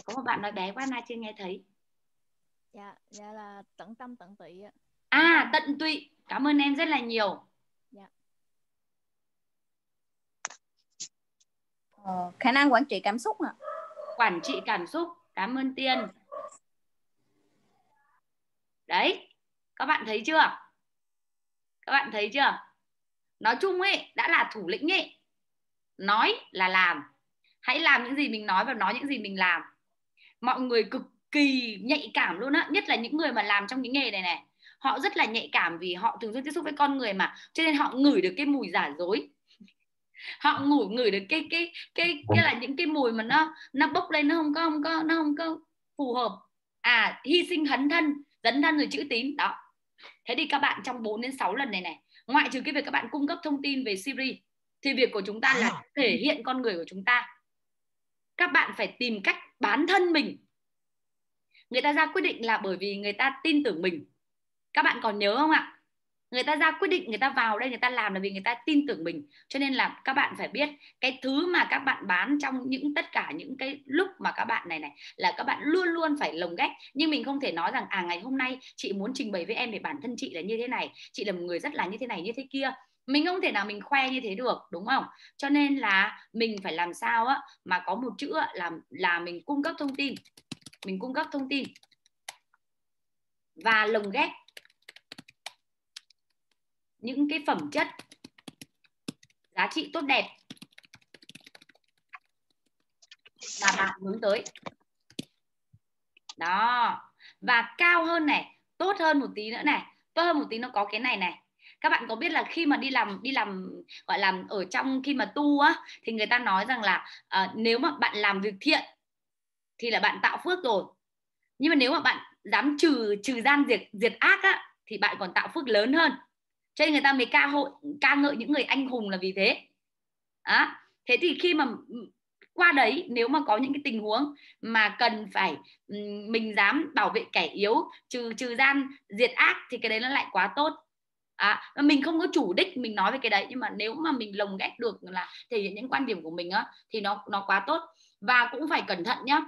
có một bạn nói bé quá na chưa nghe thấy. Dạ dạ là tận tâm tận tụy ạ à tận tụy. Cảm ơn em rất là nhiều. Dạ. Ờ, khả năng quản trị cảm xúc ạ. Quản trị cảm xúc. Cảm ơn tiên. Đấy các bạn thấy chưa? Các bạn thấy chưa? Nói chung ấy đã là thủ lĩnh ấy nói là làm. Hãy làm những gì mình nói và nói những gì mình làm. Mọi người cực kỳ nhạy cảm luôn á, nhất là những người mà làm trong những nghề này này. Họ rất là nhạy cảm vì họ thường xuyên tiếp xúc với con người mà, cho nên họ ngửi được cái mùi giả dối. Họ ngửi ngửi được cái cái cái cái là những cái mùi mà nó nó bốc lên, nó không có không có, nó không có phù hợp. À hy sinh hấn thân, dấn thân rồi chữ tín đó. Thế thì các bạn trong 4 đến 6 lần này này, ngoại trừ cái việc các bạn cung cấp thông tin về Siri thì việc của chúng ta là à. thể hiện con người của chúng ta. Các bạn phải tìm cách bán thân mình. Người ta ra quyết định là bởi vì người ta tin tưởng mình. Các bạn còn nhớ không ạ? Người ta ra quyết định người ta vào đây người ta làm là vì người ta tin tưởng mình. Cho nên là các bạn phải biết cái thứ mà các bạn bán trong những tất cả những cái lúc mà các bạn này này là các bạn luôn luôn phải lồng ghép. Nhưng mình không thể nói rằng à ngày hôm nay chị muốn trình bày với em về bản thân chị là như thế này chị là một người rất là như thế này như thế kia mình không thể nào mình khoe như thế được, đúng không? Cho nên là mình phải làm sao á, mà có một chữ là là mình cung cấp thông tin. Mình cung cấp thông tin. Và lồng ghép những cái phẩm chất giá trị tốt đẹp mà bạn hướng tới. Đó. Và cao hơn này, tốt hơn một tí nữa này. Tốt hơn một tí nó có cái này này các bạn có biết là khi mà đi làm đi làm gọi là ở trong khi mà tu á thì người ta nói rằng là à, nếu mà bạn làm việc thiện thì là bạn tạo phước rồi. Nhưng mà nếu mà bạn dám trừ trừ gian diệt diệt ác á thì bạn còn tạo phước lớn hơn. Cho nên người ta mới ca hội ca ngợi những người anh hùng là vì thế. À, thế thì khi mà ừ, qua đấy nếu mà có những cái tình huống mà cần phải ừ, mình dám bảo vệ kẻ yếu trừ trừ gian diệt ác thì cái đấy nó lại quá tốt à, mình không có chủ đích mình nói về cái đấy nhưng mà nếu mà mình lồng ghép được là thể hiện những quan điểm của mình á thì nó nó quá tốt. Và cũng phải cẩn thận nhá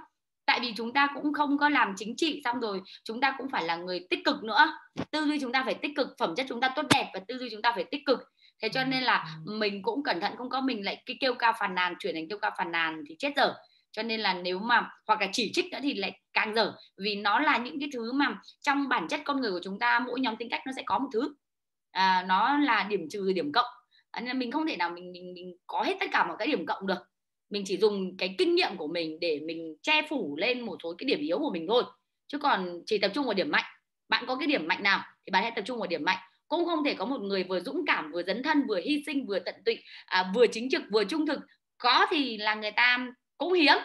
tại vì chúng ta cũng không có làm chính trị xong rồi chúng ta cũng phải là người tích cực nữa. Tư duy chúng ta phải tích cực phẩm chất chúng ta tốt đẹp và tư duy chúng ta phải tích cực. Thế cho nên là mình cũng cẩn thận không có mình lại cái kêu cao phàn nàn chuyển thành kêu cao phàn nàn thì chết dở. Cho nên là nếu mà hoặc là chỉ trích nữa thì lại càng dở vì nó là những cái thứ mà trong bản chất con người của chúng ta mỗi nhóm tính cách nó sẽ có một thứ à, nó là điểm trừ điểm cộng. À, nên là mình không thể nào mình mình mình có hết tất cả mọi cái điểm cộng được. Mình chỉ dùng cái kinh nghiệm của mình để mình che phủ lên một số cái điểm yếu của mình thôi. Chứ còn chỉ tập trung vào điểm mạnh. Bạn có cái điểm mạnh nào thì bạn hãy tập trung vào điểm mạnh. Cũng không thể có một người vừa dũng cảm vừa dấn thân vừa hy sinh vừa tận tụy à, vừa chính trực vừa trung thực. Có thì là người ta cũng hiếm.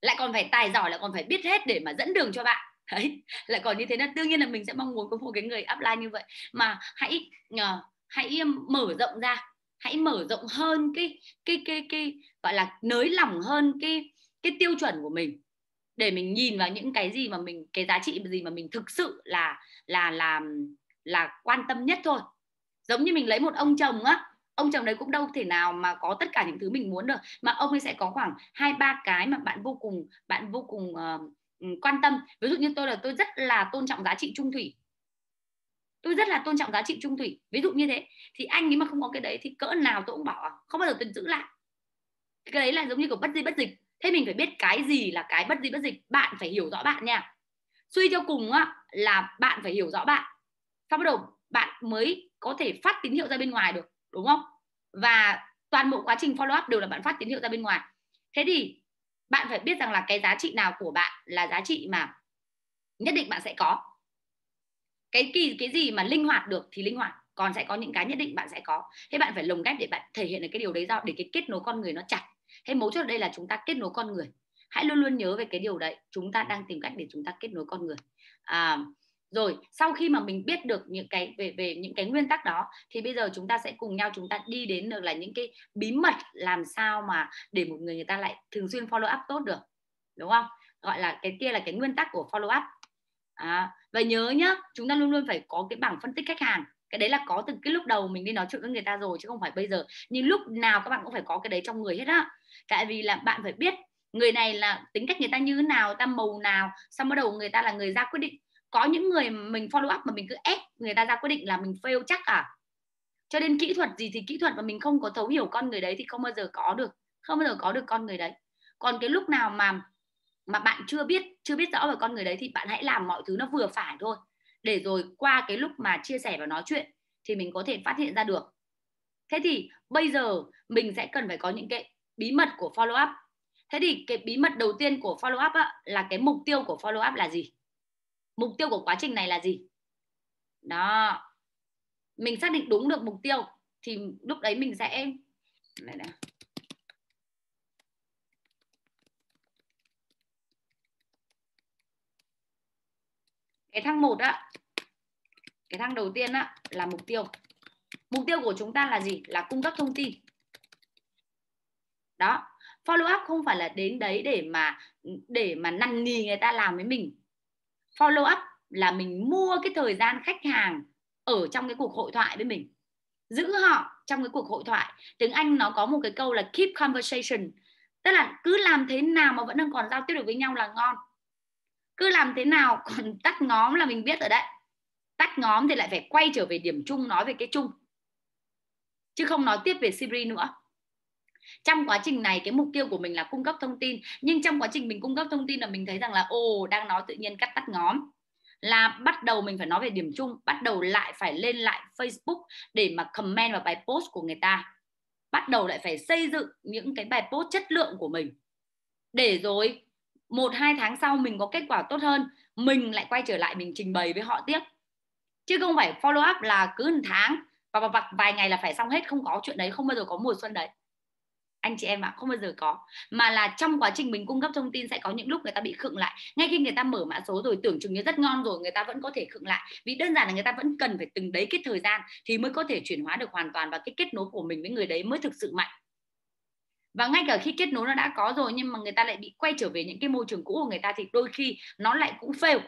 Lại còn phải tài giỏi lại còn phải biết hết để mà dẫn đường cho bạn đấy lại còn như thế là đương nhiên là mình sẽ mong muốn có một cái người upline như vậy. Mà hãy uh, hãy mở rộng ra. Hãy mở rộng hơn cái cái cái cái gọi là nới lỏng hơn cái cái tiêu chuẩn của mình. Để mình nhìn vào những cái gì mà mình cái giá trị gì mà mình thực sự là là là là quan tâm nhất thôi. Giống như mình lấy một ông chồng á ông chồng đấy cũng đâu thể nào mà có tất cả những thứ mình muốn được. Mà ông ấy sẽ có khoảng hai ba cái mà bạn vô cùng bạn vô cùng uh, Ừ, quan tâm. Ví dụ như tôi là tôi rất là tôn trọng giá trị trung thủy. Tôi rất là tôn trọng giá trị trung thủy. Ví dụ như thế. Thì anh ấy mà không có cái đấy thì cỡ nào tôi cũng bảo à, không bao giờ tôi giữ lại. Cái đấy là giống như của bất di bất dịch. Thế mình phải biết cái gì là cái bất di bất dịch. Bạn phải hiểu rõ bạn nha. Suy cho cùng á là bạn phải hiểu rõ bạn. Sau bắt đầu bạn mới có thể phát tín hiệu ra bên ngoài được đúng không? Và toàn bộ quá trình follow up đều là bạn phát tín hiệu ra bên ngoài. Thế thì bạn phải biết rằng là cái giá trị nào của bạn là giá trị mà nhất định bạn sẽ có. Cái kỳ cái gì mà linh hoạt được thì linh hoạt còn sẽ có những cái nhất định bạn sẽ có. Thế bạn phải lồng ghép để bạn thể hiện được cái điều đấy ra để cái kết nối con người nó chặt. Thế mấu chốt ở đây là chúng ta kết nối con người. Hãy luôn luôn nhớ về cái điều đấy. Chúng ta đang tìm cách để chúng ta kết nối con người. À, rồi sau khi mà mình biết được những cái về về những cái nguyên tắc đó thì bây giờ chúng ta sẽ cùng nhau chúng ta đi đến được là những cái bí mật làm sao mà để một người người ta lại thường xuyên follow up tốt được đúng không? Gọi là cái kia là cái nguyên tắc của follow up. À, và nhớ nhá chúng ta luôn luôn phải có cái bảng phân tích khách hàng. Cái đấy là có từ cái lúc đầu mình đi nói chuyện với người ta rồi chứ không phải bây giờ. Nhưng lúc nào các bạn cũng phải có cái đấy trong người hết á. Tại vì là bạn phải biết người này là tính cách người ta như thế nào ta màu nào xong bắt đầu người ta là người ra quyết định có những người mình follow up mà mình cứ ép người ta ra quyết định là mình fail chắc à? Cho nên kỹ thuật gì thì kỹ thuật mà mình không có thấu hiểu con người đấy thì không bao giờ có được không bao giờ có được con người đấy. Còn cái lúc nào mà mà bạn chưa biết chưa biết rõ về con người đấy thì bạn hãy làm mọi thứ nó vừa phải thôi. Để rồi qua cái lúc mà chia sẻ và nói chuyện thì mình có thể phát hiện ra được. Thế thì bây giờ mình sẽ cần phải có những cái bí mật của follow up. Thế thì cái bí mật đầu tiên của follow up á, là cái mục tiêu của follow up là gì? Mục tiêu của quá trình này là gì? Đó. Mình xác định đúng được mục tiêu, thì lúc đấy mình sẽ này này. cái thang một á, cái thang đầu tiên á là mục tiêu. Mục tiêu của chúng ta là gì? Là cung cấp thông tin. Đó. Follow up không phải là đến đấy để mà để mà năn nì người ta làm với mình follow up là mình mua cái thời gian khách hàng ở trong cái cuộc hội thoại với mình, giữ họ trong cái cuộc hội thoại. Tiếng anh nó có một cái câu là keep conversation, tức là cứ làm thế nào mà vẫn đang còn giao tiếp được với nhau là ngon. Cứ làm thế nào còn tắt ngóm là mình biết rồi đấy. Tắt ngóm thì lại phải quay trở về điểm chung, nói về cái chung, chứ không nói tiếp về Sibri nữa trong quá trình này, cái mục tiêu của mình là cung cấp thông tin, nhưng trong quá trình mình cung cấp thông tin là mình thấy rằng là, ồ, đang nói tự nhiên cắt tắt ngóm. Là bắt đầu mình phải nói về điểm chung, bắt đầu lại phải lên lại Facebook để mà comment vào bài post của người ta. Bắt đầu lại phải xây dựng những cái bài post chất lượng của mình. Để rồi một, hai tháng sau mình có kết quả tốt hơn, mình lại quay trở lại mình trình bày với họ tiếp. Chứ không phải follow up là cứ một tháng và vài ngày là phải xong hết, không có chuyện đấy, không bao giờ có mùa xuân đấy anh chị em ạ, không bao giờ có. Mà là trong quá trình mình cung cấp thông tin sẽ có những lúc người ta bị khựng lại. Ngay khi người ta mở mã số rồi, tưởng chừng như rất ngon rồi, người ta vẫn có thể khựng lại. Vì đơn giản là người ta vẫn cần phải từng đấy cái thời gian thì mới có thể chuyển hóa được hoàn toàn và cái kết nối của mình với người đấy mới thực sự mạnh. Và ngay cả khi kết nối nó đã có rồi nhưng mà người ta lại bị quay trở về những cái môi trường cũ của người ta thì đôi khi nó lại cũng fail.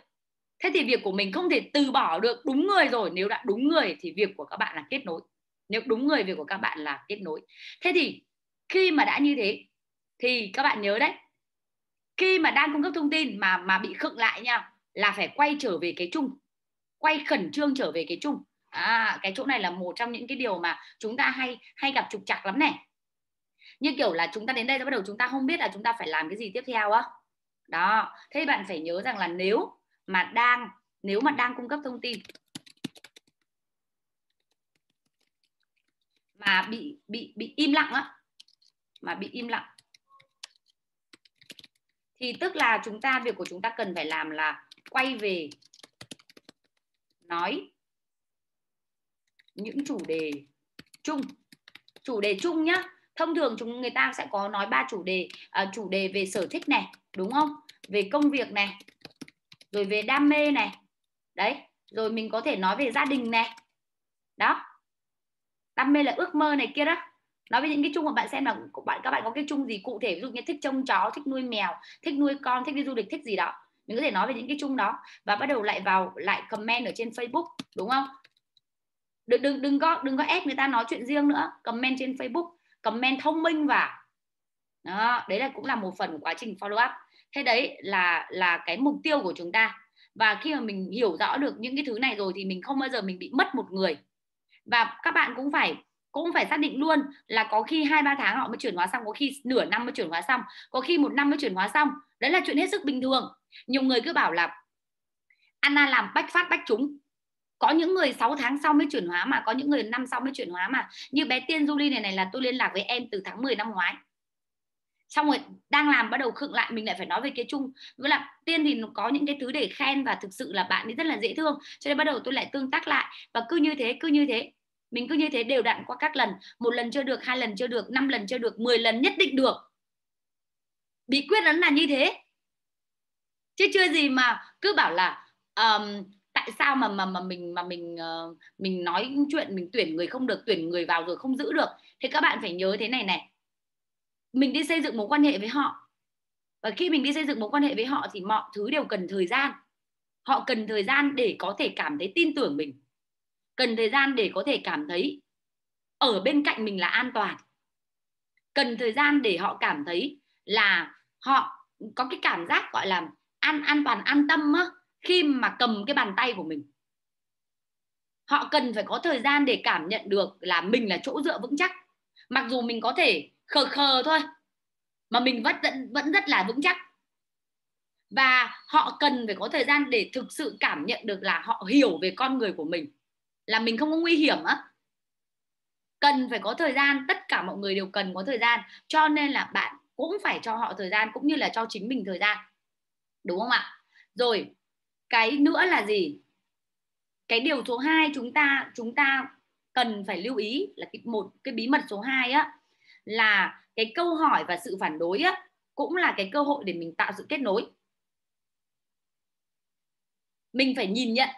Thế thì việc của mình không thể từ bỏ được đúng người rồi. Nếu đã đúng người thì việc của các bạn là kết nối. Nếu đúng người, việc của các bạn là kết nối. Thế thì khi mà đã như thế thì các bạn nhớ đấy. Khi mà đang cung cấp thông tin mà mà bị khựng lại nha là phải quay trở về cái chung. Quay khẩn trương trở về cái chung. À, cái chỗ này là một trong những cái điều mà chúng ta hay hay gặp trục trặc lắm này. Như kiểu là chúng ta đến đây bắt đầu chúng ta không biết là chúng ta phải làm cái gì tiếp theo á. Đó thế bạn phải nhớ rằng là nếu mà đang nếu mà đang cung cấp thông tin mà bị bị bị im lặng á mà bị im lặng. Thì tức là chúng ta việc của chúng ta cần phải làm là quay về nói những chủ đề chung. Chủ đề chung nhá. Thông thường chúng người ta sẽ có nói ba chủ đề. À, chủ đề về sở thích này đúng không? Về công việc này rồi về đam mê này. Đấy rồi mình có thể nói về gia đình này. Đó. Đam mê là ước mơ này kia đó nói về những cái chung mà bạn xem là bạn, các bạn có cái chung gì cụ thể? Ví dụ như thích trông chó, thích nuôi mèo, thích nuôi con, thích đi du lịch, thích gì đó. Mình có thể nói về những cái chung đó. Và bắt đầu lại vào, lại comment ở trên Facebook, đúng không? Đừng đừng đừng có đừng có ép người ta nói chuyện riêng nữa. Comment trên Facebook, comment thông minh vào. Đó, đấy là cũng là một phần của quá trình follow up. Thế đấy là là cái mục tiêu của chúng ta. Và khi mà mình hiểu rõ được những cái thứ này rồi thì mình không bao giờ mình bị mất một người. Và các bạn cũng phải cũng phải xác định luôn là có khi hai, ba tháng họ mới chuyển hóa xong, có khi nửa năm mới chuyển hóa xong, có khi một năm mới chuyển hóa xong. Đấy là chuyện hết sức bình thường. Nhiều người cứ bảo là Anna làm bách phát bách chúng. Có những người 6 tháng sau mới chuyển hóa mà, có những người năm sau mới chuyển hóa mà. Như bé Tiên Julie này này là tôi liên lạc với em từ tháng 10 năm ngoái. Xong rồi đang làm bắt đầu khựng lại, mình lại phải nói về cái chung. Với là tiên thì có những cái thứ để khen và thực sự là bạn ấy rất là dễ thương. Cho nên bắt đầu tôi lại tương tác lại. Và cứ như thế, cứ như thế mình cứ như thế đều đặn qua các lần. Một lần chưa được hai lần chưa được năm lần chưa được 10 lần nhất định được. Bí quyết đó là như thế. Chứ chưa gì mà cứ bảo là um, tại sao mà mà mà mình mà mình uh, mình nói chuyện mình tuyển người không được tuyển người vào rồi không giữ được. Thì các bạn phải nhớ thế này này. Mình đi xây dựng mối quan hệ với họ. Và khi mình đi xây dựng mối quan hệ với họ thì mọi thứ đều cần thời gian. Họ cần thời gian để có thể cảm thấy tin tưởng mình cần thời gian để có thể cảm thấy ở bên cạnh mình là an toàn. Cần thời gian để họ cảm thấy là họ có cái cảm giác gọi là an an toàn an tâm á, khi mà cầm cái bàn tay của mình. Họ cần phải có thời gian để cảm nhận được là mình là chỗ dựa vững chắc. Mặc dù mình có thể khờ khờ thôi mà mình vẫn vẫn rất là vững chắc. Và họ cần phải có thời gian để thực sự cảm nhận được là họ hiểu về con người của mình là mình không có nguy hiểm á. Cần phải có thời gian, tất cả mọi người đều cần có thời gian. Cho nên là bạn cũng phải cho họ thời gian cũng như là cho chính mình thời gian. Đúng không ạ? Rồi, cái nữa là gì? Cái điều số 2 chúng ta chúng ta cần phải lưu ý là cái một, cái bí mật số 2 á, là cái câu hỏi và sự phản đối á, cũng là cái cơ hội để mình tạo sự kết nối. Mình phải nhìn nhận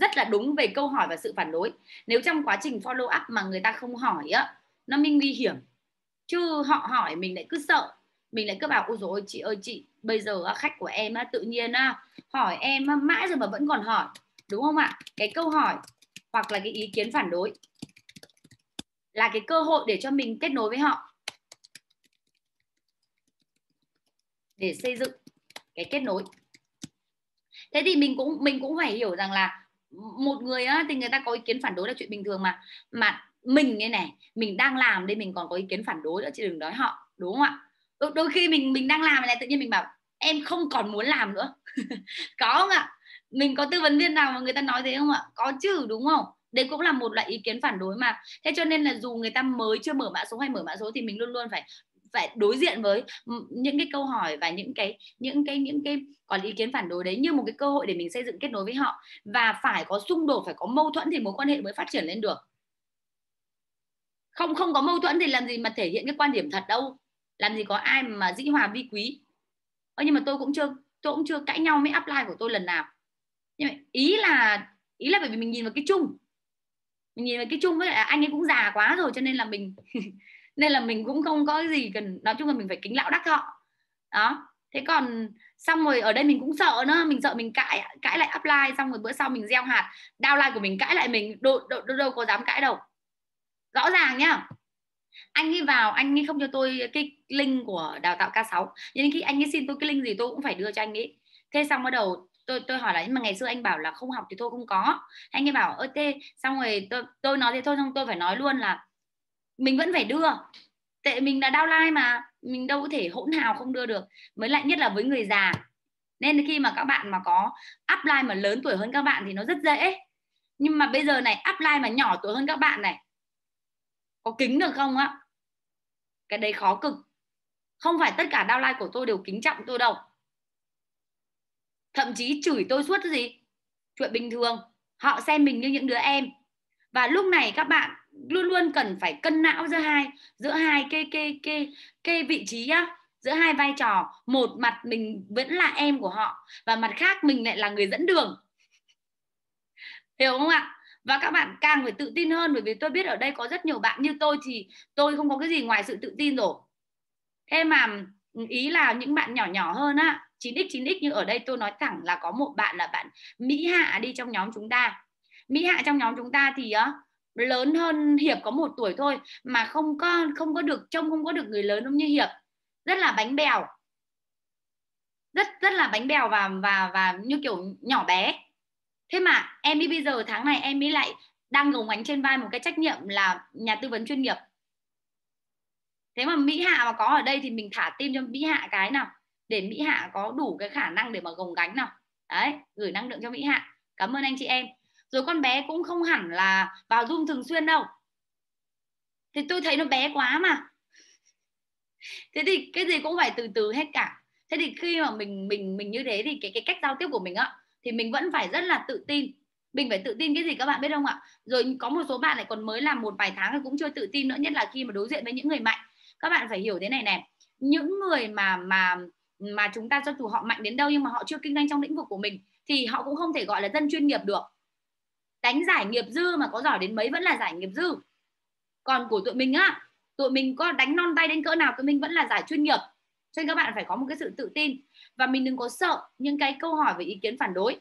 rất là đúng về câu hỏi và sự phản đối. Nếu trong quá trình follow up mà người ta không hỏi á, nó mới nguy hiểm. Chứ họ hỏi mình lại cứ sợ. Mình lại cứ bảo, ôi rồi chị ơi, chị, bây giờ khách của em tự nhiên hỏi em mãi rồi mà vẫn còn hỏi. Đúng không ạ? Cái câu hỏi hoặc là cái ý kiến phản đối là cái cơ hội để cho mình kết nối với họ. Để xây dựng cái kết nối. Thế thì mình cũng mình cũng phải hiểu rằng là một người á thì người ta có ý kiến phản đối là chuyện bình thường mà. Mà mình như này mình đang làm đây mình còn có ý kiến phản đối nữa chị đừng nói họ đúng không ạ? Đôi, đôi khi mình mình đang làm này tự nhiên mình bảo em không còn muốn làm nữa. Có không ạ? Mình có tư vấn viên nào mà người ta nói thế không ạ? Có chứ đúng không? Đấy cũng là một loại ý kiến phản đối mà. Thế cho nên là dù người ta mới chưa mở mã số hay mở mã số thì mình luôn luôn phải phải đối diện với những cái câu hỏi và những cái những cái những cái còn ý kiến phản đối đấy như một cái cơ hội để mình xây dựng kết nối với họ. Và phải có xung đột phải có mâu thuẫn thì mối quan hệ mới phát triển lên được. Không không có mâu thuẫn thì làm gì mà thể hiện cái quan điểm thật đâu. Làm gì có ai mà dĩ hòa vi quý. Ơ, nhưng mà tôi cũng chưa tôi cũng chưa cãi nhau với apply của tôi lần nào. Nhưng mà ý là ý là bởi vì mình nhìn vào cái chung. Mình nhìn vào cái chung với lại anh ấy cũng già quá rồi cho nên là mình nên là mình cũng không có gì cần nói chung là mình phải kính lão đắc họ đó. Thế còn xong rồi ở đây mình cũng sợ nữa mình sợ mình cãi cãi lại upline xong rồi bữa sau mình gieo hạt downline của mình cãi lại mình đâu, đâu, đâu, đâu có dám cãi đâu. Rõ ràng nhá. Anh ấy vào anh ấy không cho tôi cái link của đào tạo K6 nhưng khi anh ấy xin tôi cái link gì tôi cũng phải đưa cho anh ấy. Thế xong bắt đầu tôi tôi hỏi là nhưng mà ngày xưa anh bảo là không học thì tôi không có. Anh ấy bảo ơ tê xong rồi tôi tôi nói thế thôi xong tôi phải nói luôn là mình vẫn phải đưa. Tệ mình là downline mà, mình đâu có thể hỗn hào không đưa được. Mới lại nhất là với người già. Nên khi mà các bạn mà có upline mà lớn tuổi hơn các bạn thì nó rất dễ. Nhưng mà bây giờ này, upline mà nhỏ tuổi hơn các bạn này, có kính được không á? Cái đấy khó cực. Không phải tất cả downline của tôi đều kính trọng tôi đâu. Thậm chí chửi tôi suốt cái gì? Chuyện bình thường. Họ xem mình như những đứa em. Và lúc này các bạn luôn luôn cần phải cân não giữa hai giữa hai cái cái cái cái vị trí á giữa hai vai trò. Một mặt mình vẫn là em của họ và mặt khác mình lại là người dẫn đường. Hiểu không ạ? Và các bạn càng phải tự tin hơn, bởi vì tôi biết ở đây có rất nhiều bạn như tôi thì tôi không có cái gì ngoài sự tự tin rồi. Thế mà ừ, ý là những bạn nhỏ nhỏ hơn á 9x 9x như ở đây tôi nói thẳng là có một bạn là bạn Mỹ Hạ đi trong nhóm chúng ta. Mỹ Hạ trong nhóm chúng ta thì á lớn hơn Hiệp có một tuổi thôi mà không có không có được trông, không có được người lớn giống như Hiệp. Rất là bánh bèo. Rất rất là bánh bèo và và và như kiểu nhỏ bé. Thế mà em bây giờ tháng này em mới lại đang gồng gánh trên vai một cái trách nhiệm là nhà tư vấn chuyên nghiệp. Thế mà Mỹ Hạ mà có ở đây thì mình thả tim cho Mỹ Hạ cái nào. Để Mỹ Hạ có đủ cái khả năng để mà gồng gánh nào. Đấy, gửi năng lượng cho Mỹ Hạ. Cảm ơn anh chị em rồi con bé cũng không hẳn là vào zoom thường xuyên đâu. Thì tôi thấy nó bé quá mà. Thế thì cái gì cũng phải từ từ hết cả. Thế thì khi mà mình mình mình như thế thì cái cái cách giao tiếp của mình á, thì mình vẫn phải rất là tự tin. Mình phải tự tin cái gì các bạn biết không ạ? Rồi có một số bạn lại còn mới làm một vài tháng thì cũng chưa tự tin nữa, nhất là khi mà đối diện với những người mạnh. Các bạn phải hiểu thế này này, những người mà mà mà chúng ta cho dù họ mạnh đến đâu nhưng mà họ chưa kinh doanh trong lĩnh vực của mình, thì họ cũng không thể gọi là dân chuyên nghiệp được đánh giải nghiệp dư mà có giỏi đến mấy vẫn là giải nghiệp dư. Còn của tụi mình á, tụi mình có đánh non tay đến cỡ nào tụi mình vẫn là giải chuyên nghiệp. Cho nên các bạn phải có một cái sự tự tin. Và mình đừng có sợ những cái câu hỏi về ý kiến phản đối.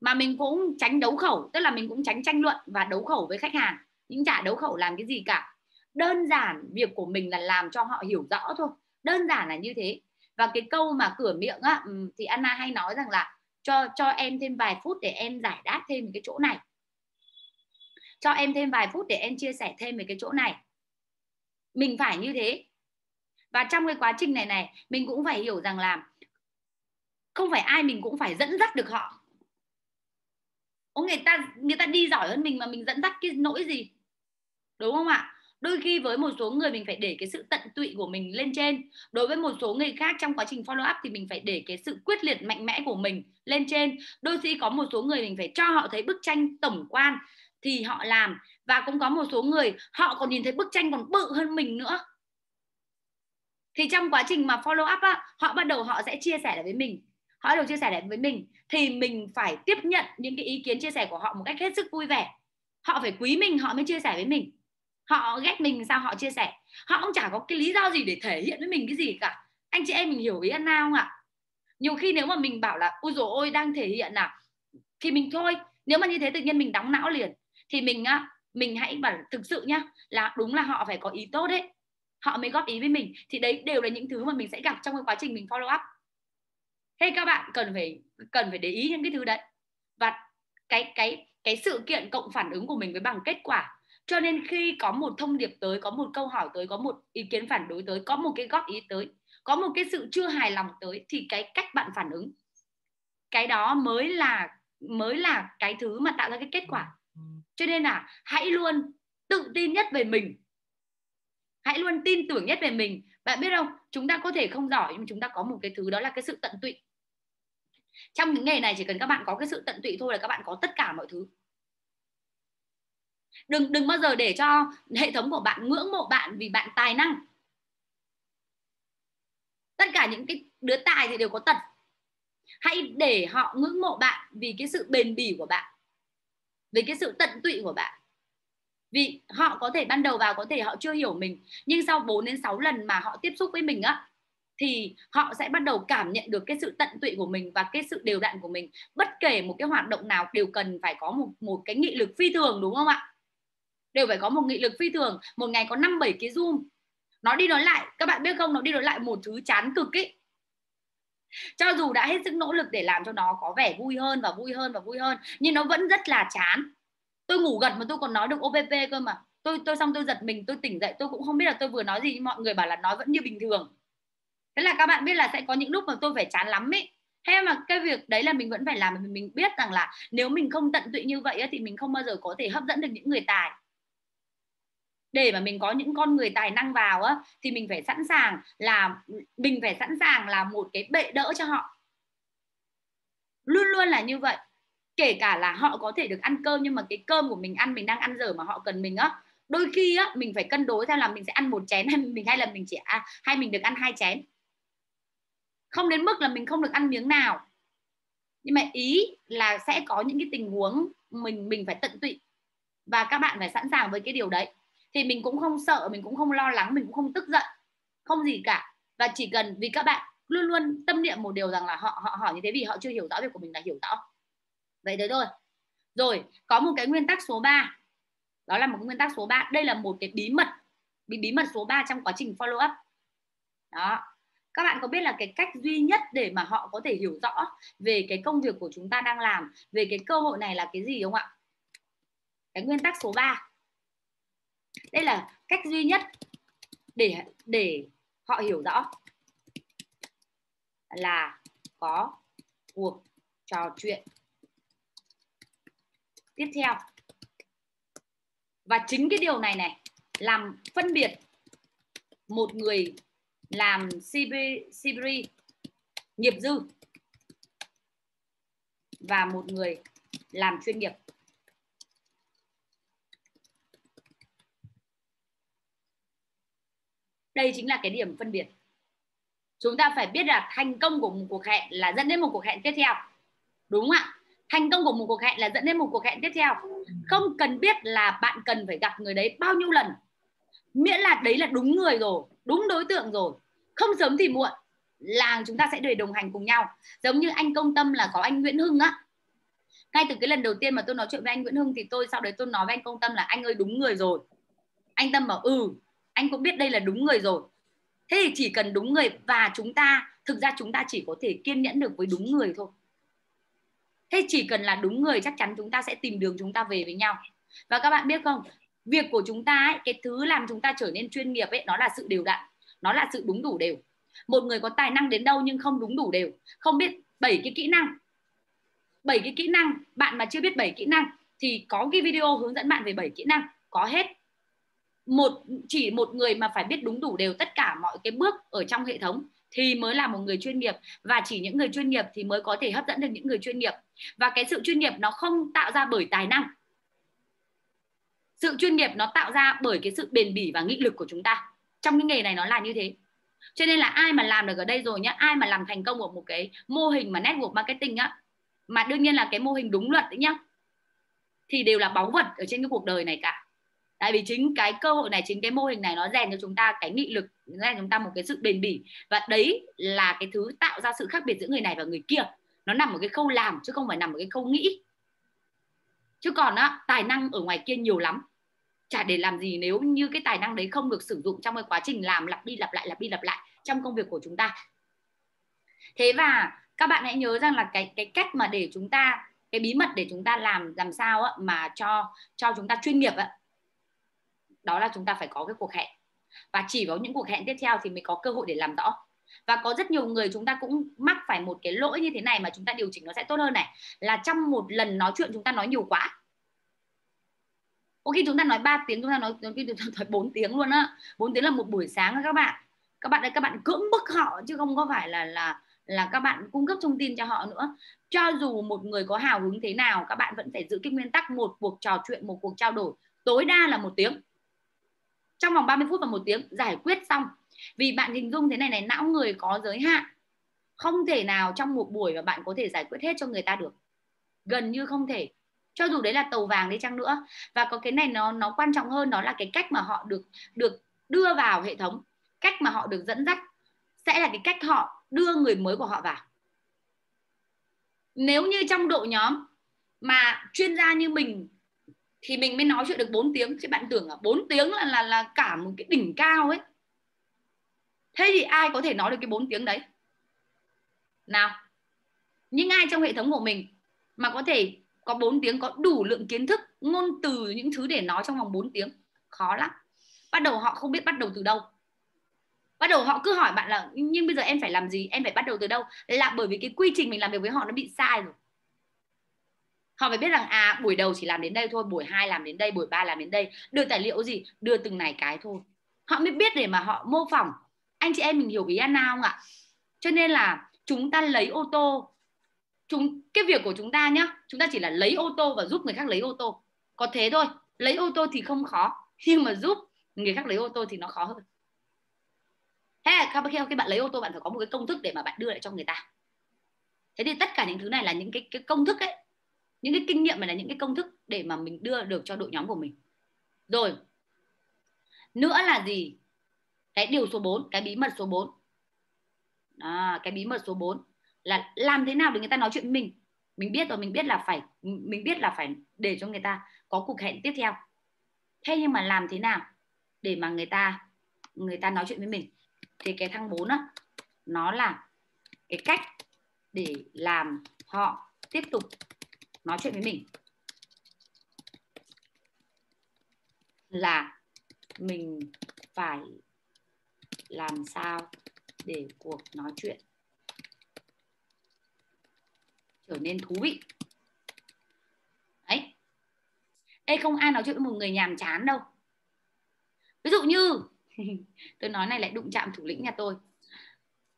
Mà mình cũng tránh đấu khẩu, tức là mình cũng tránh tranh luận và đấu khẩu với khách hàng. Những chả đấu khẩu làm cái gì cả. Đơn giản việc của mình là làm cho họ hiểu rõ thôi. Đơn giản là như thế. Và cái câu mà cửa miệng á thì Anna hay nói rằng là cho cho em thêm vài phút để em giải đáp thêm cái chỗ này cho em thêm vài phút để em chia sẻ thêm về cái chỗ này. Mình phải như thế. Và trong cái quá trình này này mình cũng phải hiểu rằng là không phải ai mình cũng phải dẫn dắt được họ. Ô, người ta người ta đi giỏi hơn mình mà mình dẫn dắt cái nỗi gì? Đúng không ạ? Đôi khi với một số người mình phải để cái sự tận tụy của mình lên trên. Đối với một số người khác trong quá trình follow up thì mình phải để cái sự quyết liệt mạnh mẽ của mình lên trên. Đôi khi có một số người mình phải cho họ thấy bức tranh tổng quan thì họ làm. Và cũng có một số người họ còn nhìn thấy bức tranh còn bự hơn mình nữa. Thì trong quá trình mà follow up á, họ bắt đầu họ sẽ chia sẻ lại với mình. Họ bắt đầu chia sẻ lại với mình. Thì mình phải tiếp nhận những cái ý kiến chia sẻ của họ một cách hết sức vui vẻ. Họ phải quý mình họ mới chia sẻ với mình. Họ ghét mình sao họ chia sẻ? Họ cũng chả có cái lý do gì để thể hiện với mình cái gì cả. Anh chị em mình hiểu ý ăn nào không ạ? Nhiều khi nếu mà mình bảo là ôi dồi ôi đang thể hiện à? Thì mình thôi. Nếu mà như thế tự nhiên mình đóng não liền thì mình á, mình hãy bảo thực sự nhá, là đúng là họ phải có ý tốt đấy họ mới góp ý với mình. Thì đấy đều là những thứ mà mình sẽ gặp trong cái quá trình mình follow up. Thế các bạn, cần phải cần phải để ý những cái thứ đấy. Và cái cái cái sự kiện cộng phản ứng của mình với bằng kết quả. Cho nên khi có một thông điệp tới, có một câu hỏi tới, có một ý kiến phản đối tới, có một cái góp ý tới, có một cái sự chưa hài lòng tới, thì cái cách bạn phản ứng, cái đó mới là mới là cái thứ mà tạo ra cái kết quả cho nên là hãy luôn tự tin nhất về mình. Hãy luôn tin tưởng nhất về mình. Bạn biết không? Chúng ta có thể không giỏi, nhưng chúng ta có một cái thứ đó là cái sự tận tụy. Trong những nghề này chỉ cần các bạn có cái sự tận tụy thôi là các bạn có tất cả mọi thứ. Đừng đừng bao giờ để cho hệ thống của bạn ngưỡng mộ bạn vì bạn tài năng. Tất cả những cái đứa tài thì đều có tật. Hãy để họ ngưỡng mộ bạn vì cái sự bền bỉ của bạn về cái sự tận tụy của bạn. Vì họ có thể ban đầu vào có thể họ chưa hiểu mình, nhưng sau 4 đến 6 lần mà họ tiếp xúc với mình á, thì họ sẽ bắt đầu cảm nhận được cái sự tận tụy của mình và cái sự đều đặn của mình. Bất kể một cái hoạt động nào đều cần phải có một một cái nghị lực phi thường, đúng không ạ? Đều phải có một nghị lực phi thường. Một ngày có năm, bảy cái zoom. Nó đi nói lại, các bạn biết không? Nó đi nói lại một thứ chán cực ấy cho dù đã hết sức nỗ lực để làm cho nó có vẻ vui hơn và vui hơn và vui hơn, nhưng nó vẫn rất là chán. Tôi ngủ gật mà tôi còn nói được OPP cơ mà. Tôi tôi xong tôi giật mình, tôi tỉnh dậy, tôi cũng không biết là tôi vừa nói gì, nhưng mọi người bảo là nói vẫn như bình thường. Thế là các bạn biết là sẽ có những lúc mà tôi phải chán lắm ấy hay mà cái việc đấy là mình vẫn phải làm, mình biết rằng là nếu mình không tận tụy như vậy thì mình không bao giờ có thể hấp dẫn được những người tài để mà mình có những con người tài năng vào á thì mình phải sẵn sàng là mình phải sẵn sàng là một cái bệ đỡ cho họ. Luôn luôn là như vậy. Kể cả là họ có thể được ăn cơm nhưng mà cái cơm của mình ăn mình đang ăn dở mà họ cần mình á đôi khi á mình phải cân đối theo là mình sẽ ăn một chén hay mình hay là mình chỉ à, hay mình được ăn hai chén. Không đến mức là mình không được ăn miếng nào. Nhưng mà ý là sẽ có những cái tình huống mình mình phải tận tụy. Và các bạn phải sẵn sàng với cái điều đấy thì mình cũng không sợ, mình cũng không lo lắng, mình cũng không tức giận, không gì cả. Và chỉ cần vì các bạn luôn luôn tâm niệm một điều rằng là họ họ hỏi như thế vì họ chưa hiểu rõ việc của mình là hiểu rõ. Vậy thế thôi. Rồi, có một cái nguyên tắc số 3 đó là một cái nguyên tắc số 3 đây là một cái bí mật, bí bí mật số 3 trong quá trình follow up. Đó. Các bạn có biết là cái cách duy nhất để mà họ có thể hiểu rõ về cái công việc của chúng ta đang làm, về cái cơ hội này là cái gì không ạ? Cái nguyên tắc số 3 đây là cách duy nhất để để họ hiểu rõ là có cuộc trò chuyện tiếp theo. Và chính cái điều này này, làm phân biệt một người làm Sibri nghiệp dư và một người làm chuyên nghiệp. Đây chính là cái điểm phân biệt. Chúng ta phải biết là thành công của một cuộc hẹn là dẫn đến một cuộc hẹn tiếp theo. Đúng không ạ? Thành công của một cuộc hẹn là dẫn đến một cuộc hẹn tiếp theo. Không cần biết là bạn cần phải gặp người đấy bao nhiêu lần. Miễn là đấy là đúng người rồi, đúng đối tượng rồi. Không sớm thì muộn là chúng ta sẽ để đồng hành cùng nhau. Giống như anh công tâm là có anh Nguyễn Hưng á. Ngay từ cái lần đầu tiên mà tôi nói chuyện với anh Nguyễn Hưng thì tôi, sau đấy tôi nói với anh công tâm là anh ơi đúng người rồi. Anh tâm bảo ừ anh cũng biết đây là đúng người rồi. Thế thì chỉ cần đúng người và chúng ta thực ra chúng ta chỉ có thể kiên nhẫn được với đúng người thôi. Thế chỉ cần là đúng người chắc chắn chúng ta sẽ tìm đường chúng ta về với nhau. Và các bạn biết không việc của chúng ta ấy, cái thứ làm chúng ta trở nên chuyên nghiệp ấy nó là sự đều đặn nó là sự đúng đủ đều. Một người có tài năng đến đâu nhưng không đúng đủ đều không biết bảy cái kỹ năng. Bảy cái kỹ năng bạn mà chưa biết bảy kỹ năng thì có cái video hướng dẫn bạn về bảy kỹ năng có hết một, chỉ một người mà phải biết đúng đủ đều tất cả mọi cái bước ở trong hệ thống thì mới là một người chuyên nghiệp. Và chỉ những người chuyên nghiệp thì mới có thể hấp dẫn được những người chuyên nghiệp. Và cái sự chuyên nghiệp nó không tạo ra bởi tài năng. Sự chuyên nghiệp nó tạo ra bởi cái sự bền bỉ và nghị lực của chúng ta. Trong cái nghề này nó là như thế. Cho nên là ai mà làm được ở đây rồi nhá, ai mà làm thành công ở một cái mô hình mà network marketing á, mà đương nhiên là cái mô hình đúng luật đấy nhá, thì đều là báu vật ở trên cái cuộc đời này cả tại vì chính cái cơ hội này chính cái mô hình này nó rèn cho chúng ta cái nghị lực rèn chúng ta một cái sự bền bỉ. Và đấy là cái thứ tạo ra sự khác biệt giữa người này và người kia. Nó nằm ở cái khâu làm chứ không phải nằm ở cái khâu nghĩ. Chứ còn á tài năng ở ngoài kia nhiều lắm. Chả để làm gì nếu như cái tài năng đấy không được sử dụng trong cái quá trình làm lặp đi lặp lại lặp đi lặp lại trong công việc của chúng ta. Thế và các bạn hãy nhớ rằng là cái cái cách mà để chúng ta cái bí mật để chúng ta làm làm sao á, mà cho cho chúng ta chuyên nghiệp á, đó là chúng ta phải có cái cuộc hẹn. Và chỉ có những cuộc hẹn tiếp theo thì mới có cơ hội để làm rõ. Và có rất nhiều người chúng ta cũng mắc phải một cái lỗi như thế này mà chúng ta điều chỉnh nó sẽ tốt hơn này. Là trong một lần nói chuyện chúng ta nói nhiều quá. Có khi chúng ta nói 3 tiếng, chúng ta nói chúng ta nói 4 tiếng luôn á. 4 tiếng là một buổi sáng các bạn. Các bạn đấy các bạn cưỡng bức họ chứ không có phải là là là các bạn cung cấp thông tin cho họ nữa. Cho dù một người có hào hứng thế nào, các bạn vẫn phải giữ cái nguyên tắc một cuộc trò chuyện, một cuộc trao đổi. Tối đa là một tiếng trong vòng 30 phút và một tiếng giải quyết xong. Vì bạn hình dung thế này này, não người có giới hạn. Không thể nào trong một buổi mà bạn có thể giải quyết hết cho người ta được. Gần như không thể. Cho dù đấy là tàu vàng đi chăng nữa. Và có cái này nó nó quan trọng hơn, đó là cái cách mà họ được được đưa vào hệ thống. Cách mà họ được dẫn dắt sẽ là cái cách họ đưa người mới của họ vào. Nếu như trong đội nhóm mà chuyên gia như mình thì mình mới nói chuyện được 4 tiếng. Chứ bạn tưởng là 4 tiếng là là là cả một cái đỉnh cao ấy. Thế thì ai có thể nói được cái 4 tiếng đấy? Nào. Nhưng ai trong hệ thống của mình mà có thể có 4 tiếng, có đủ lượng kiến thức, ngôn từ, những thứ để nói trong vòng 4 tiếng, khó lắm. Bắt đầu họ không biết bắt đầu từ đâu. Bắt đầu họ cứ hỏi bạn là, nhưng bây giờ em phải làm gì? Em phải bắt đầu từ đâu? Là bởi vì cái quy trình mình làm việc với họ nó bị sai rồi họ phải biết rằng à buổi đầu chỉ làm đến đây thôi buổi hai làm đến đây buổi ba làm đến đây. Đưa tài liệu gì? Đưa từng này cái thôi. Họ mới biết để mà họ mô phỏng. Anh chị em mình hiểu ý Anna không ạ? Cho nên là chúng ta lấy ô tô. Chúng cái việc của chúng ta nhá chúng ta chỉ là lấy ô tô và giúp người khác lấy ô tô. Có thế thôi. Lấy ô tô thì không khó. Nhưng mà giúp người khác lấy ô tô thì nó khó hơn. Thế là khi, khi bạn lấy ô tô bạn phải có một cái công thức để mà bạn đưa lại cho người ta. Thế thì tất cả những thứ này là những cái cái công thức ấy những cái kinh nghiệm này là những cái công thức để mà mình đưa được cho đội nhóm của mình. Rồi nữa là gì? Cái điều số 4 cái bí mật số 4 à, cái bí mật số 4 là làm thế nào để người ta nói chuyện với mình? Mình biết rồi mình biết là phải mình biết là phải để cho người ta có cuộc hẹn tiếp theo. Thế nhưng mà làm thế nào để mà người ta người ta nói chuyện với mình? Thì cái thăng 4 á nó là cái cách để làm họ tiếp tục nói chuyện với mình. Là mình phải làm sao để cuộc nói chuyện trở nên thú vị? Đấy. Đây không ai nói chuyện với một người nhàm chán đâu. Ví dụ như, tôi nói này lại đụng chạm thủ lĩnh nhà tôi.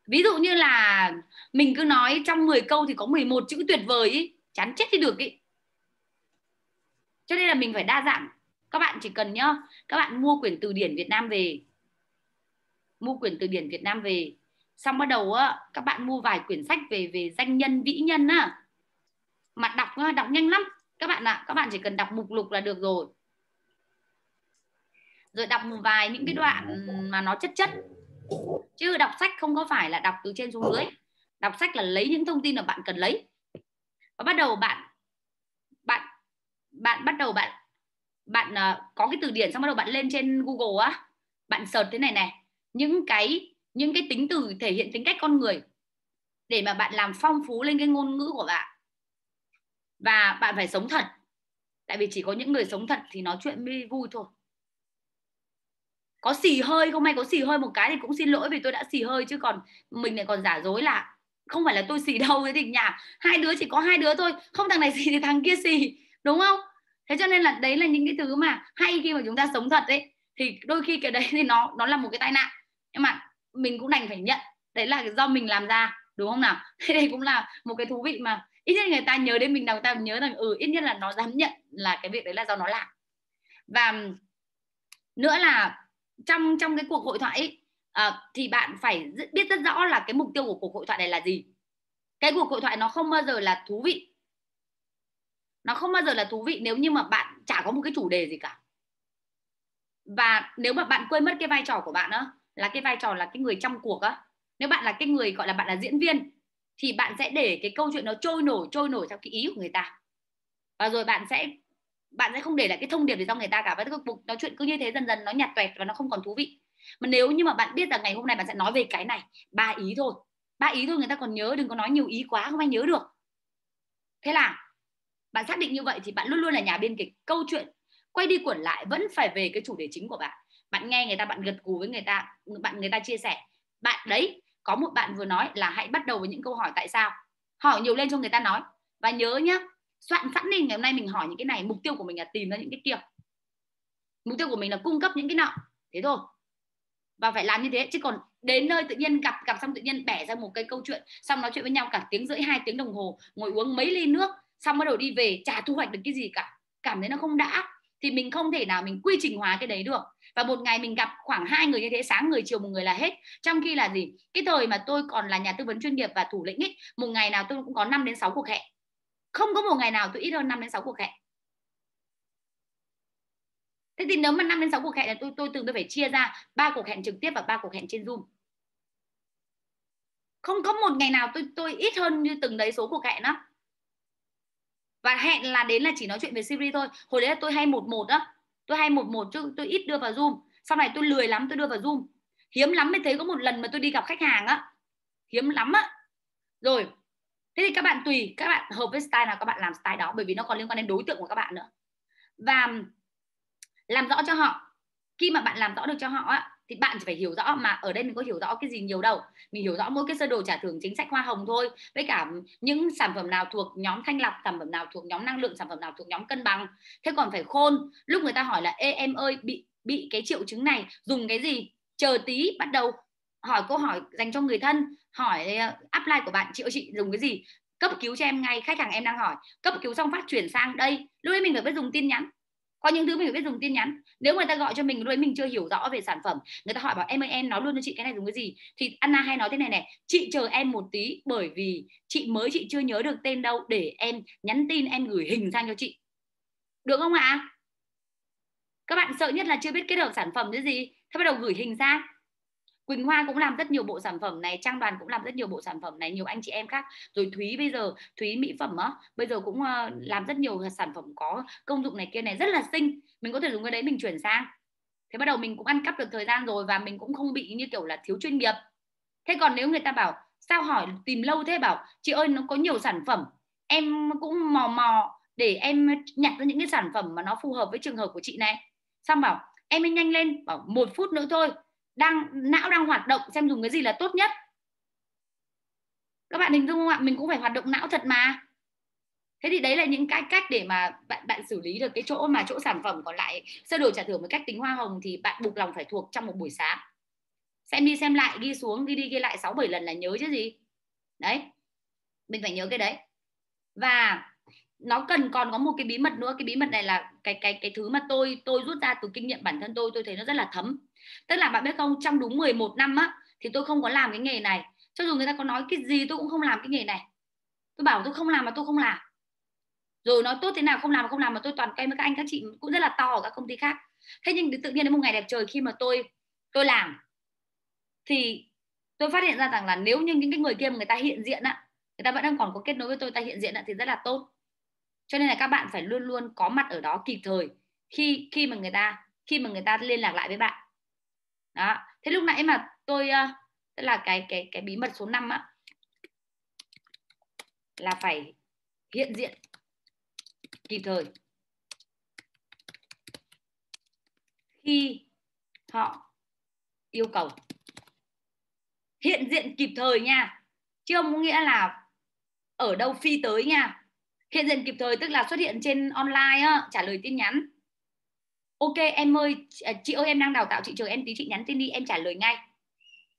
Ví dụ như là mình cứ nói trong 10 câu thì có 11 chữ tuyệt vời ý chán chết đi được ý. Cho nên là mình phải đa dạng. Các bạn chỉ cần nhá các bạn mua quyển từ điển Việt Nam về. Mua quyển từ điển Việt Nam về. Xong bắt đầu á các bạn mua vài quyển sách về về danh nhân vĩ nhân á. Mà đọc đọc nhanh lắm. Các bạn ạ à, các bạn chỉ cần đọc mục lục là được rồi. Rồi đọc một vài những cái đoạn mà nó chất chất. Chứ đọc sách không có phải là đọc từ trên xuống dưới. Đọc sách là lấy những thông tin mà bạn cần lấy và bắt đầu bạn bạn bạn bắt đầu bạn bạn uh, có cái từ điển xong bắt đầu bạn lên trên Google á. Bạn search thế này này những cái những cái tính từ thể hiện tính cách con người để mà bạn làm phong phú lên cái ngôn ngữ của bạn. Và bạn phải sống thật. Tại vì chỉ có những người sống thật thì nói chuyện mới vui thôi. Có xì hơi không? May có xì hơi một cái thì cũng xin lỗi vì tôi đã xì hơi chứ còn mình lại còn giả dối là không phải là tôi xì đâu thế thì nhà hai đứa chỉ có hai đứa thôi không thằng này xì thì thằng kia xì đúng không? Thế cho nên là đấy là những cái thứ mà hay khi mà chúng ta sống thật ấy thì đôi khi cái đấy thì nó nó là một cái tai nạn. Nhưng mà mình cũng đành phải nhận đấy là do mình làm ra đúng không nào? Thế đây cũng là một cái thú vị mà ít nhất người ta nhớ đến mình nào người ta nhớ rằng ừ ít nhất là nó dám nhận là cái việc đấy là do nó làm. Và nữa là trong trong cái cuộc hội thoại ấy, à, thì bạn phải biết rất rõ là cái mục tiêu của cuộc hội thoại này là gì. Cái cuộc hội thoại nó không bao giờ là thú vị. Nó không bao giờ là thú vị nếu như mà bạn chả có một cái chủ đề gì cả. Và nếu mà bạn quên mất cái vai trò của bạn á là cái vai trò là cái người trong cuộc á nếu bạn là cái người gọi là bạn là diễn viên thì bạn sẽ để cái câu chuyện nó trôi nổi trôi nổi theo cái ý của người ta. Và rồi bạn sẽ bạn sẽ không để lại cái thông điệp gì cho người ta cả. Và cái cuộc nói chuyện cứ như thế dần dần nó nhạt toẹt và nó không còn thú vị mà nếu như mà bạn biết là ngày hôm nay bạn sẽ nói về cái này, ba ý thôi. Ba ý thôi người ta còn nhớ, đừng có nói nhiều ý quá, không ai nhớ được. Thế là bạn xác định như vậy thì bạn luôn luôn là nhà biên kịch. Câu chuyện quay đi quẩn lại vẫn phải về cái chủ đề chính của bạn. Bạn nghe người ta, bạn gật gù với người ta, bạn, người ta chia sẻ. Bạn đấy, có một bạn vừa nói là hãy bắt đầu với những câu hỏi tại sao. Hỏi nhiều lên cho người ta nói. Và nhớ nhá, soạn sẵn đi, ngày hôm nay mình hỏi những cái này, mục tiêu của mình là tìm ra những cái kia mục tiêu của mình là cung cấp những cái nọ. Thế thôi và phải làm như thế. Chứ còn đến nơi tự nhiên gặp gặp xong tự nhiên bẻ ra một cái câu chuyện, xong nói chuyện với nhau cả tiếng rưỡi, hai tiếng đồng hồ, ngồi uống mấy ly nước, xong bắt đầu đi về, chả thu hoạch được cái gì cả. Cảm thấy nó không đã. Thì mình không thể nào mình quy trình hóa cái đấy được. Và một ngày mình gặp khoảng hai người như thế, sáng người, chiều một người là hết. Trong khi là gì? Cái thời mà tôi còn là nhà tư vấn chuyên nghiệp và thủ lĩnh ấy, một ngày nào tôi cũng có 5 đến 6 cuộc hẹn. Không có một ngày nào tôi ít hơn 5 đến 6 cuộc hẹn thế thì nếu mà 5 đến 6 cuộc hẹn là tôi tôi từng tôi phải chia ra ba cuộc hẹn trực tiếp và ba cuộc hẹn trên zoom. Không có một ngày nào tôi tôi ít hơn như từng đấy số cuộc hẹn đó và hẹn là đến là chỉ nói chuyện về series thôi. Hồi đấy là tôi hay một một đó tôi hay một một chứ tôi ít đưa vào zoom. Sau này tôi lười lắm, tôi đưa vào zoom. Hiếm lắm mới thấy có một lần mà tôi đi gặp khách hàng á. Hiếm lắm á. Rồi, thế thì các bạn tùy, các bạn hợp với style nào, các bạn làm style đó, bởi vì nó còn liên quan đến đối tượng của các bạn nữa. Và làm rõ cho họ. Khi mà bạn làm rõ được cho họ á, thì bạn chỉ phải hiểu rõ mà ở đây mình có hiểu rõ cái gì nhiều đâu. Mình hiểu rõ mỗi cái sơ đồ trả thưởng chính sách hoa hồng thôi. Với cả những sản phẩm nào thuộc nhóm thanh lọc, sản phẩm nào thuộc nhóm năng lượng, sản phẩm nào thuộc nhóm cân bằng. Thế còn phải khôn. Lúc người ta hỏi là, ê, em ơi, bị bị cái triệu chứng này, dùng cái gì? Chờ tí, bắt đầu hỏi câu hỏi dành cho người thân. Hỏi ờ, apply của bạn chị ơi chị dùng cái gì? Cấp cứu cho em ngay, khách hàng em đang hỏi. Cấp cứu xong phát chuyển sang, đây, lúc đấy mình phải biết dùng tin nhắn có những thứ mình phải biết dùng tin nhắn. Nếu người ta gọi cho mình lúc đấy mình chưa hiểu rõ về sản phẩm, người ta hỏi bảo, em ơi, em nói luôn cho chị cái này dùng cái gì? Thì Anna hay nói thế này này, chị chờ em một tí, bởi vì chị mới, chị chưa nhớ được tên đâu, để em nhắn tin, em gửi hình sang cho chị. Được không ạ? À? các bạn sợ nhất là chưa biết kết hợp sản phẩm cái gì. Thế bắt đầu gửi hình sang Quỳnh Hoa cũng làm rất nhiều bộ sản phẩm này, Trang Đoàn cũng làm rất nhiều bộ sản phẩm này, nhiều anh chị em khác. Rồi Thúy bây giờ, Thúy mỹ phẩm á, bây giờ cũng ờ, làm rất nhiều sản phẩm có công dụng này kia này rất là xinh. Mình có thể dùng cái đấy mình chuyển sang. Thế bắt đầu mình cũng ăn cắp được thời gian rồi và mình cũng không bị như kiểu là thiếu chuyên nghiệp. Thế còn nếu người ta bảo sao hỏi tìm lâu thế bảo chị ơi nó có nhiều sản phẩm em cũng mò mò để em nhặt ra những cái sản phẩm mà nó phù hợp với trường hợp của chị này xong bảo em mới nhanh lên bảo một phút nữa thôi đang, não đang hoạt động xem dùng cái gì là tốt nhất. Các bạn hình dung không ạ? Mình cũng phải hoạt động não thật mà. Thế thì đấy là những cái cách để mà bạn bạn xử lý được cái chỗ mà chỗ sản phẩm còn lại. Sơ đồ trả thưởng với cách tính hoa hồng thì bạn buộc lòng phải thuộc trong một buổi sáng. Xem đi xem lại, ghi xuống, ghi đi ghi lại sáu bảy lần là nhớ chứ gì. Đấy. Mình phải nhớ cái đấy. Và nó cần còn có một cái bí mật nữa. Cái bí mật này là cái cái cái thứ mà tôi tôi rút ra từ kinh nghiệm bản thân tôi tôi thấy nó rất là thấm tức là bạn biết không trong đúng 11 năm á thì tôi không có làm cái nghề này. Cho dù người ta có nói cái gì tôi cũng không làm cái nghề này. Tôi bảo tôi không làm mà tôi không làm. Rồi nói tốt thế nào không làm mà không làm mà tôi toàn quen với các anh các chị cũng rất là to ở các công ty khác. Thế nhưng tự nhiên đến một ngày đẹp trời khi mà tôi tôi làm thì tôi phát hiện ra rằng là nếu như những cái người kia mà người ta hiện diện á người ta vẫn đang còn có kết nối với tôi ta hiện diện á, thì rất là tốt. Cho nên là các bạn phải luôn luôn có mặt ở đó kịp thời khi khi mà người ta khi mà người ta liên lạc lại với bạn đó. Thế lúc nãy mà tôi uh, tức là cái cái cái bí mật số 5 á là phải hiện diện kịp thời. Khi họ yêu cầu. Hiện diện kịp thời nha. Chứ không có nghĩa là ở đâu phi tới nha. Hiện diện kịp thời tức là xuất hiện trên online á, trả lời tin nhắn ok, em ơi, à, chị ơi, em đang đào tạo chị chờ em tí chị nhắn tin đi, em trả lời ngay.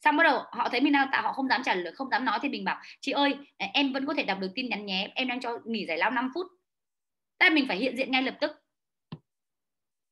Xong bắt đầu, họ thấy mình đào tạo, họ không dám trả lời, không dám nói thì mình bảo, chị ơi à, em vẫn có thể đọc được tin nhắn nhé, em đang cho nghỉ giải lao 5 phút. Ta mình phải hiện diện ngay lập tức.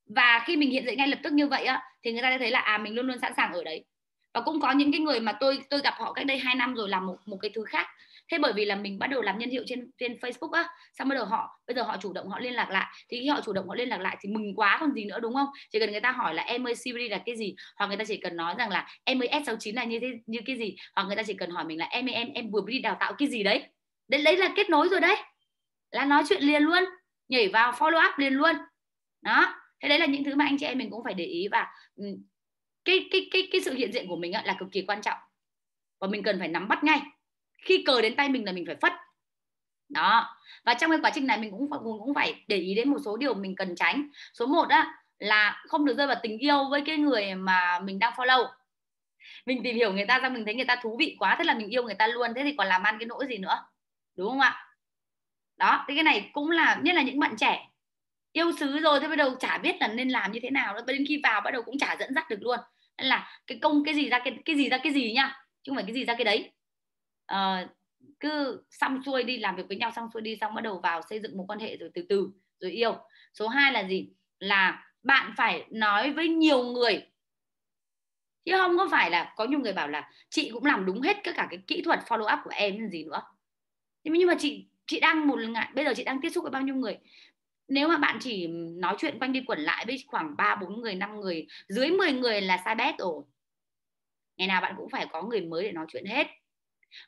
Và khi mình hiện diện ngay lập tức như vậy á, thì người ta sẽ thấy là à mình luôn luôn sẵn sàng ở đấy. Và cũng có những cái người mà tôi tôi gặp họ cách đây 2 năm rồi làm một một cái thứ khác thế bởi vì là mình bắt đầu làm nhân hiệu trên trên Facebook á, xong bắt đầu họ, bây giờ họ chủ động họ liên lạc lại. Thì khi họ chủ động họ liên lạc lại thì mừng quá còn gì nữa, đúng không? Chỉ cần người ta hỏi là em ơi, Siri là cái gì? Hoặc người ta chỉ cần nói rằng là em ơi S69 là như thế, như cái gì? Hoặc người ta chỉ cần hỏi mình là em ơi, em em vừa đi đào tạo cái gì đấy? Đấy đấy là kết nối rồi đấy. Là nói chuyện liền luôn, nhảy vào follow up liền luôn. Đó, thế đấy là những thứ mà anh chị em mình cũng phải để ý và cái cái cái cái sự hiện diện của mình là cực kỳ quan trọng. Và mình cần phải nắm bắt ngay khi cờ đến tay mình là mình phải phất. Đó. Và trong cái quá trình này mình cũng cũng phải để ý đến một số điều mình cần tránh. Số 1 á, là không được rơi vào tình yêu với cái người mà mình đang follow. Mình tìm hiểu người ta ra, mình thấy người ta thú vị quá, thế là mình yêu người ta luôn, thế thì còn làm ăn cái nỗi gì nữa? Đúng không ạ? Đó thì cái này cũng là, nhất là những bạn trẻ. Yêu xứ rồi thế bắt đầu chả biết là nên làm như thế nào nữa, đến khi vào bắt đầu cũng chả dẫn dắt được luôn. Nên là cái công, cái gì ra cái cái gì ra cái gì nhá? Chứ không phải cái gì ra cái đấy uh, cứ xong xuôi đi làm việc với nhau xong xuôi đi xong bắt đầu vào xây dựng một quan hệ rồi từ từ rồi yêu. Số 2 là gì? Là bạn phải nói với nhiều người. Chứ không có phải là có nhiều người bảo là chị cũng làm đúng hết tất cả cái kỹ thuật follow up của em gì nữa. Nhưng mà chị chị đang một ngày bây giờ chị đang tiếp xúc với bao nhiêu người? Nếu mà bạn chỉ nói chuyện quanh đi quẩn lại với khoảng 3 4 người, 5 người, dưới 10 người là sai bét rồi. Ngày nào bạn cũng phải có người mới để nói chuyện hết.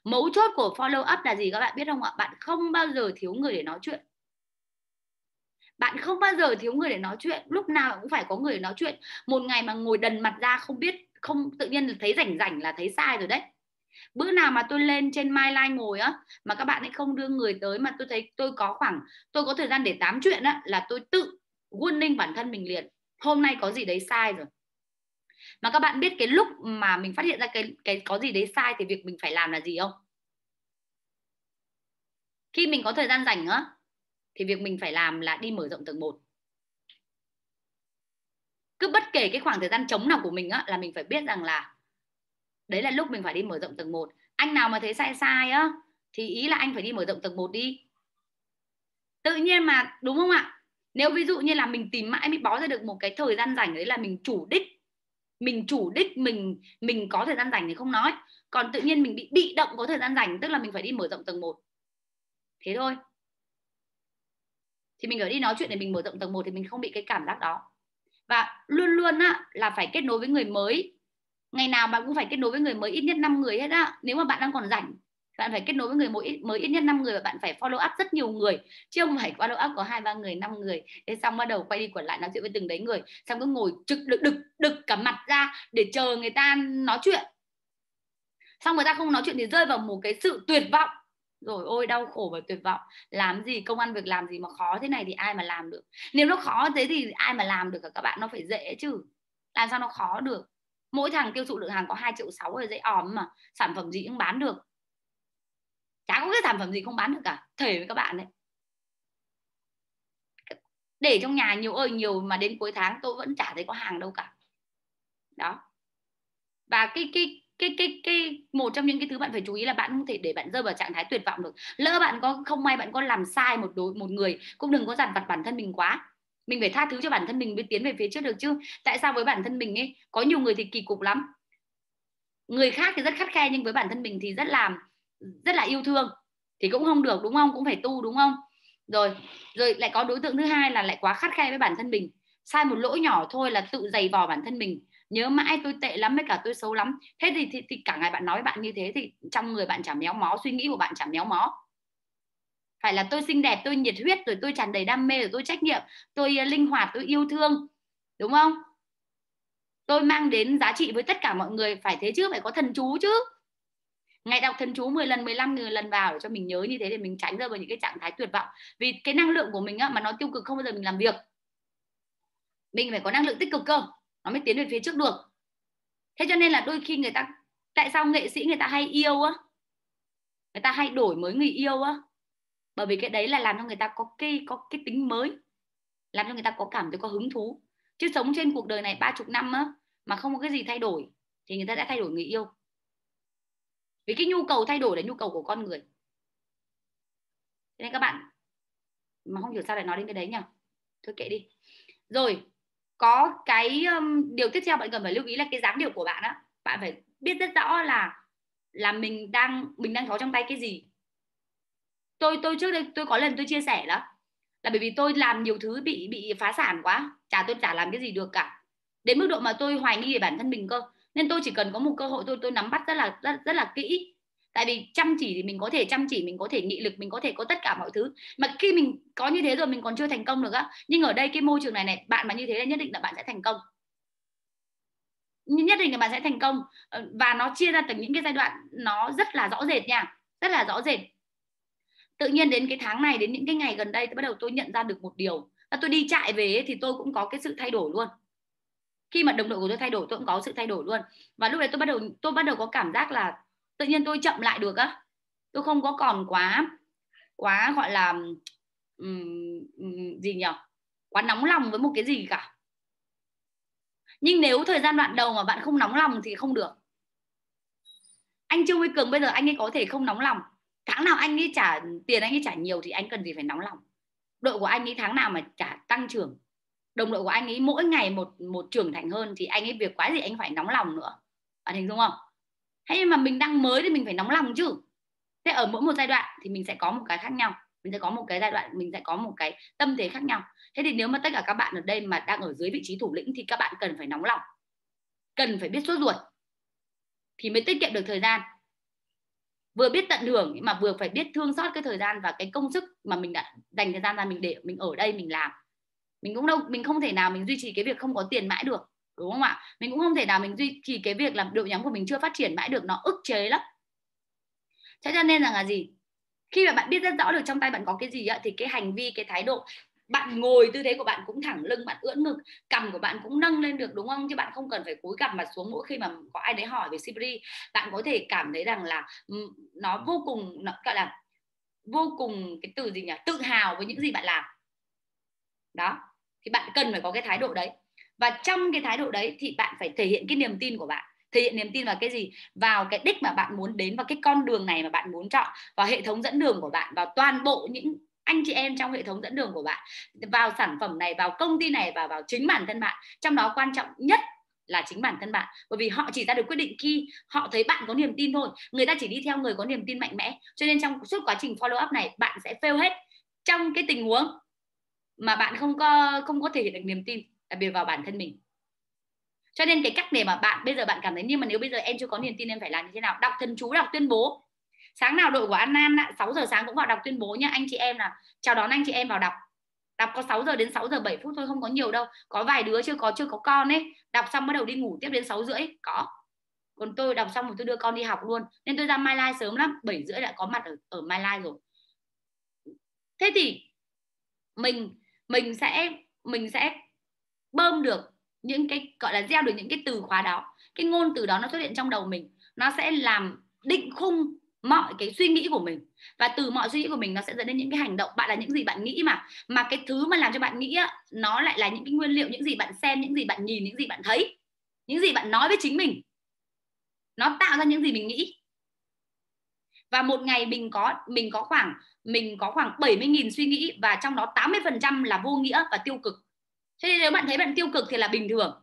Mấu chốt của follow up là gì các bạn biết không ạ? Bạn không bao giờ thiếu người để nói chuyện. Bạn không bao giờ thiếu người để nói chuyện, lúc nào cũng phải có người để nói chuyện. Một ngày mà ngồi đần mặt ra không biết, không tự nhiên thấy rảnh rảnh là thấy sai rồi đấy bữa nào mà tôi lên trên my line ngồi á mà các bạn ấy không đưa người tới mà tôi thấy tôi có khoảng tôi có thời gian để tám chuyện á là tôi tự warning bản thân mình liền hôm nay có gì đấy sai rồi mà các bạn biết cái lúc mà mình phát hiện ra cái cái có gì đấy sai thì việc mình phải làm là gì không? Khi mình có thời gian rảnh á, thì việc mình phải làm là đi mở rộng tầng 1 cứ bất kể cái khoảng thời gian trống nào của mình á, là mình phải biết rằng là đấy là lúc mình phải đi mở rộng tầng 1 anh nào mà thấy sai sai á, thì ý là anh phải đi mở rộng tầng 1 đi. Tự nhiên mà, đúng không ạ? Nếu ví dụ như là mình tìm mãi mới bó ra được một cái thời gian rảnh đấy là mình chủ đích mình chủ đích, mình mình có thời gian rảnh thì không nói. Còn tự nhiên mình bị bị động có thời gian rảnh, tức là mình phải đi mở rộng tầng 1 thế thôi. Thì mình phải đi nói chuyện để mình mở rộng tầng 1 thì mình không bị cái cảm giác đó. Và luôn luôn á, là phải kết nối với người mới. Ngày nào bạn cũng phải kết nối với người mới, ít nhất 5 người hết á. Nếu mà bạn đang còn rảnh bạn phải kết nối với người mới mới ít nhất 5 người và bạn phải follow up rất nhiều người. Chứ không phải follow up có hai, ba người, năm người. Thế xong bắt đầu quay đi quẩn lại nói chuyện với từng đấy người. Xong cứ ngồi trực, đực đực đực cả mặt ra để chờ người ta nói chuyện. Xong người ta không nói chuyện thì rơi vào một cái sự tuyệt vọng. Rồi, ôi, đau khổ và tuyệt vọng. Làm gì công ăn việc làm gì mà khó thế này thì ai mà làm được? Nếu nó khó thế thì ai mà làm được cả các bạn? Nó phải dễ chứ. Làm sao nó khó được? Mỗi thằng tiêu thụ lượng hàng có 2 triệu sáu rồi, dễ òm mà. Sản phẩm gì cũng bán được chả có cái sản phẩm gì không bán được cả thể với các bạn đấy. Để trong nhà nhiều ơi, nhiều mà đến cuối tháng tôi vẫn chả thấy có hàng đâu cả. Đó. Và cái cái cái cái cái, một trong những cái thứ bạn phải chú ý là bạn không thể để bạn rơi vào trạng thái tuyệt vọng được. Lỡ bạn có, không may bạn có làm sai một đối, một người, cũng đừng có dằn vặt bản thân mình quá. Mình phải tha thứ cho bản thân mình mới tiến về phía trước được chứ. Tại sao với bản thân mình ấy, có nhiều người thì kỳ cục lắm. Người khác thì rất khắt khe nhưng với bản thân mình thì rất làm rất là yêu thương. Thì cũng không được đúng không? Cũng phải tu đúng không? Rồi rồi lại có đối tượng thứ hai là lại quá khắt khe với bản thân mình. Sai một lỗi nhỏ thôi là tự dày vò bản thân mình. Nhớ mãi tôi tệ lắm với cả tôi xấu lắm. Thế thì, thì, thì cả ngày bạn nói với bạn như thế thì trong người bạn chả méo mó suy nghĩ của bạn chả méo mó. Phải là tôi xinh đẹp tôi nhiệt huyết rồi tôi tràn đầy đam mê rồi tôi trách nhiệm tôi ờ, linh hoạt tôi yêu thương. Đúng không? Tôi mang đến giá trị với tất cả mọi người phải thế chứ? Phải có thần chú chứ? Ngày đọc thần chú 10 lần 15 người lần vào để cho mình nhớ như thế để mình tránh rơi vào những cái trạng thái tuyệt vọng. Vì cái năng lượng của mình á, mà nó tiêu cực không bao giờ mình làm việc. Mình phải có năng lượng tích cực cơ nó mới tiến về phía trước được. Thế cho nên là đôi khi người ta tại sao nghệ sĩ người ta hay yêu á? Người ta hay đổi mới người yêu á? Bởi vì cái đấy là làm cho người ta có cái có cái tính mới làm cho người ta có cảm thấy có hứng thú. Chứ sống trên cuộc đời này ba chục năm á mà không có cái gì thay đổi thì người ta đã thay đổi người yêu vì cái nhu cầu thay đổi là nhu cầu của con người. Nên các bạn mà không hiểu sao lại nói đến cái đấy nhỉ? Thôi kệ đi. Rồi có cái um, điều tiếp theo bạn cần phải lưu ý là cái dáng điệu của bạn á. Bạn phải biết rất rõ là là mình đang mình đang có trong tay cái gì. Tôi tôi trước đây tôi có lần tôi chia sẻ đó là bởi vì tôi làm nhiều thứ bị bị phá sản quá chả tôi chả làm cái gì được cả. Đến mức độ mà tôi hoài nghi về bản thân mình cơ nên tôi chỉ cần có một cơ hội tôi tôi nắm bắt rất là rất, rất là kỹ. Tại vì chăm chỉ thì mình có thể chăm chỉ mình có thể nghị lực mình có thể có tất cả mọi thứ. Mà khi mình có như thế rồi mình còn chưa thành công được á. Nhưng ở đây cái môi trường này này bạn mà như thế là nhất định là bạn sẽ thành công. Nhất định là bạn sẽ thành công. Ờ, và nó chia ra từng những cái giai đoạn nó rất là rõ rệt nha. Rất là rõ rệt. Tự nhiên đến cái tháng này đến những cái ngày gần đây tôi bắt đầu tôi nhận ra được một điều. Là tôi đi chạy về thì tôi cũng có cái sự thay đổi luôn khi mà đồng đội của tôi thay đổi tôi cũng có sự thay đổi luôn. Và lúc đấy tôi bắt đầu tôi bắt đầu có cảm giác là tự nhiên tôi chậm lại được á. Tôi không có còn quá quá gọi là um, gì nhỉ? Quá nóng lòng với một cái gì cả. Nhưng nếu thời gian đoạn đầu mà bạn không nóng lòng thì không được. Anh Trương Huy Cường bây giờ anh ấy có thể không nóng lòng. Tháng nào anh ấy trả tiền anh ấy trả nhiều thì anh cần gì phải nóng lòng. Đội của anh ấy tháng nào mà trả tăng trưởng đồng đội của anh ấy mỗi ngày một một trưởng thành hơn thì anh ấy việc quá gì anh phải nóng lòng nữa. Bạn hình dung không? Hay mà mình đang mới thì mình phải nóng lòng chứ. Thế ở mỗi một giai đoạn thì mình sẽ có một cái khác nhau. Mình sẽ có một cái giai đoạn, mình sẽ có một cái tâm thế khác nhau. Thế thì nếu mà tất cả các bạn ở đây mà đang ở dưới vị trí thủ lĩnh thì các bạn cần phải nóng lòng. Cần phải biết sốt ruột. Thì mới tiết kiệm được thời gian. Vừa biết tận hưởng mà vừa phải biết thương xót cái thời gian và cái công sức mà mình đã dành thời gian ra mình để mình ở đây mình làm mình cũng đâu mình không thể nào mình duy trì cái việc không có tiền mãi được đúng không ạ? Mình cũng không thể nào mình duy trì cái việc làm đội nhóm của mình chưa phát triển mãi được nó ức chế lắm. Cho nên là, là gì? Khi mà bạn biết rất rõ được trong tay bạn có cái gì á, thì cái hành vi cái thái độ bạn ngồi tư thế của bạn cũng thẳng lưng bạn ưỡn ngực cầm của bạn cũng nâng lên được đúng không? Chứ bạn không cần phải cúi cằm mặt xuống mỗi khi mà có ai đấy hỏi về Sibri. Bạn có thể cảm thấy rằng là ừ, nó vô cùng nó gọi là vô cùng cái từ gì nhỉ? Tự hào với những gì bạn làm. Đó thì bạn cần phải có cái thái độ đấy. Và trong cái thái độ đấy thì bạn phải thể hiện cái niềm tin của bạn. Thể hiện niềm tin vào cái gì? Vào cái đích mà bạn muốn đến, vào cái con đường này mà bạn muốn chọn, vào hệ thống dẫn đường của bạn, vào toàn bộ những anh chị em trong hệ thống dẫn đường của bạn. Vào sản phẩm này, vào công ty này và vào chính bản thân bạn. Trong đó quan trọng nhất là chính bản thân bạn. Bởi vì họ chỉ ra được quyết định khi họ thấy bạn có niềm tin thôi. Người ta chỉ đi theo người có niềm tin mạnh mẽ. Cho nên trong suốt quá trình follow up này, bạn sẽ fail hết trong cái tình huống mà bạn không có không có thể hiện được niềm tin đặc biệt vào bản thân mình. Cho nên cái cách để mà bạn bây giờ bạn cảm thấy nhưng mà nếu bây giờ em chưa có niềm tin em phải làm như thế nào? Đọc thần chú đọc tuyên bố. Sáng nào đội của An an 6 giờ sáng cũng vào đọc tuyên bố nhá anh chị em là chào đón anh chị em vào đọc. Đọc có 6 giờ đến 6 giờ 7 phút thôi không có nhiều đâu. Có vài đứa chưa có chưa có con ấy. Đọc xong bắt đầu đi ngủ tiếp đến 6 rưỡi. Có. Còn tôi đọc xong rồi tôi đưa con đi học luôn. Nên tôi ra Mai Lai sớm lắm. 7 rưỡi đã có mặt ở, ở Mai Lai rồi. Thế thì mình mình sẽ mình sẽ bơm được những cái gọi là gieo được những cái từ khóa đó. Cái ngôn từ đó nó xuất hiện trong đầu mình. Nó sẽ làm định khung mọi cái suy nghĩ của mình. Và từ mọi suy nghĩ của mình nó sẽ dẫn đến những cái hành động. Bạn là những gì bạn nghĩ mà. Mà cái thứ mà làm cho bạn nghĩ á, nó lại là những cái nguyên liệu những gì bạn xem những gì bạn nhìn những gì bạn thấy những gì bạn nói với chính mình. Nó tạo ra những gì mình nghĩ và một ngày mình có mình có khoảng, mình có khoảng 70.000 suy nghĩ và trong đó 80% là vô nghĩa và tiêu cực. Thế nên nếu bạn thấy bạn tiêu cực thì là bình thường.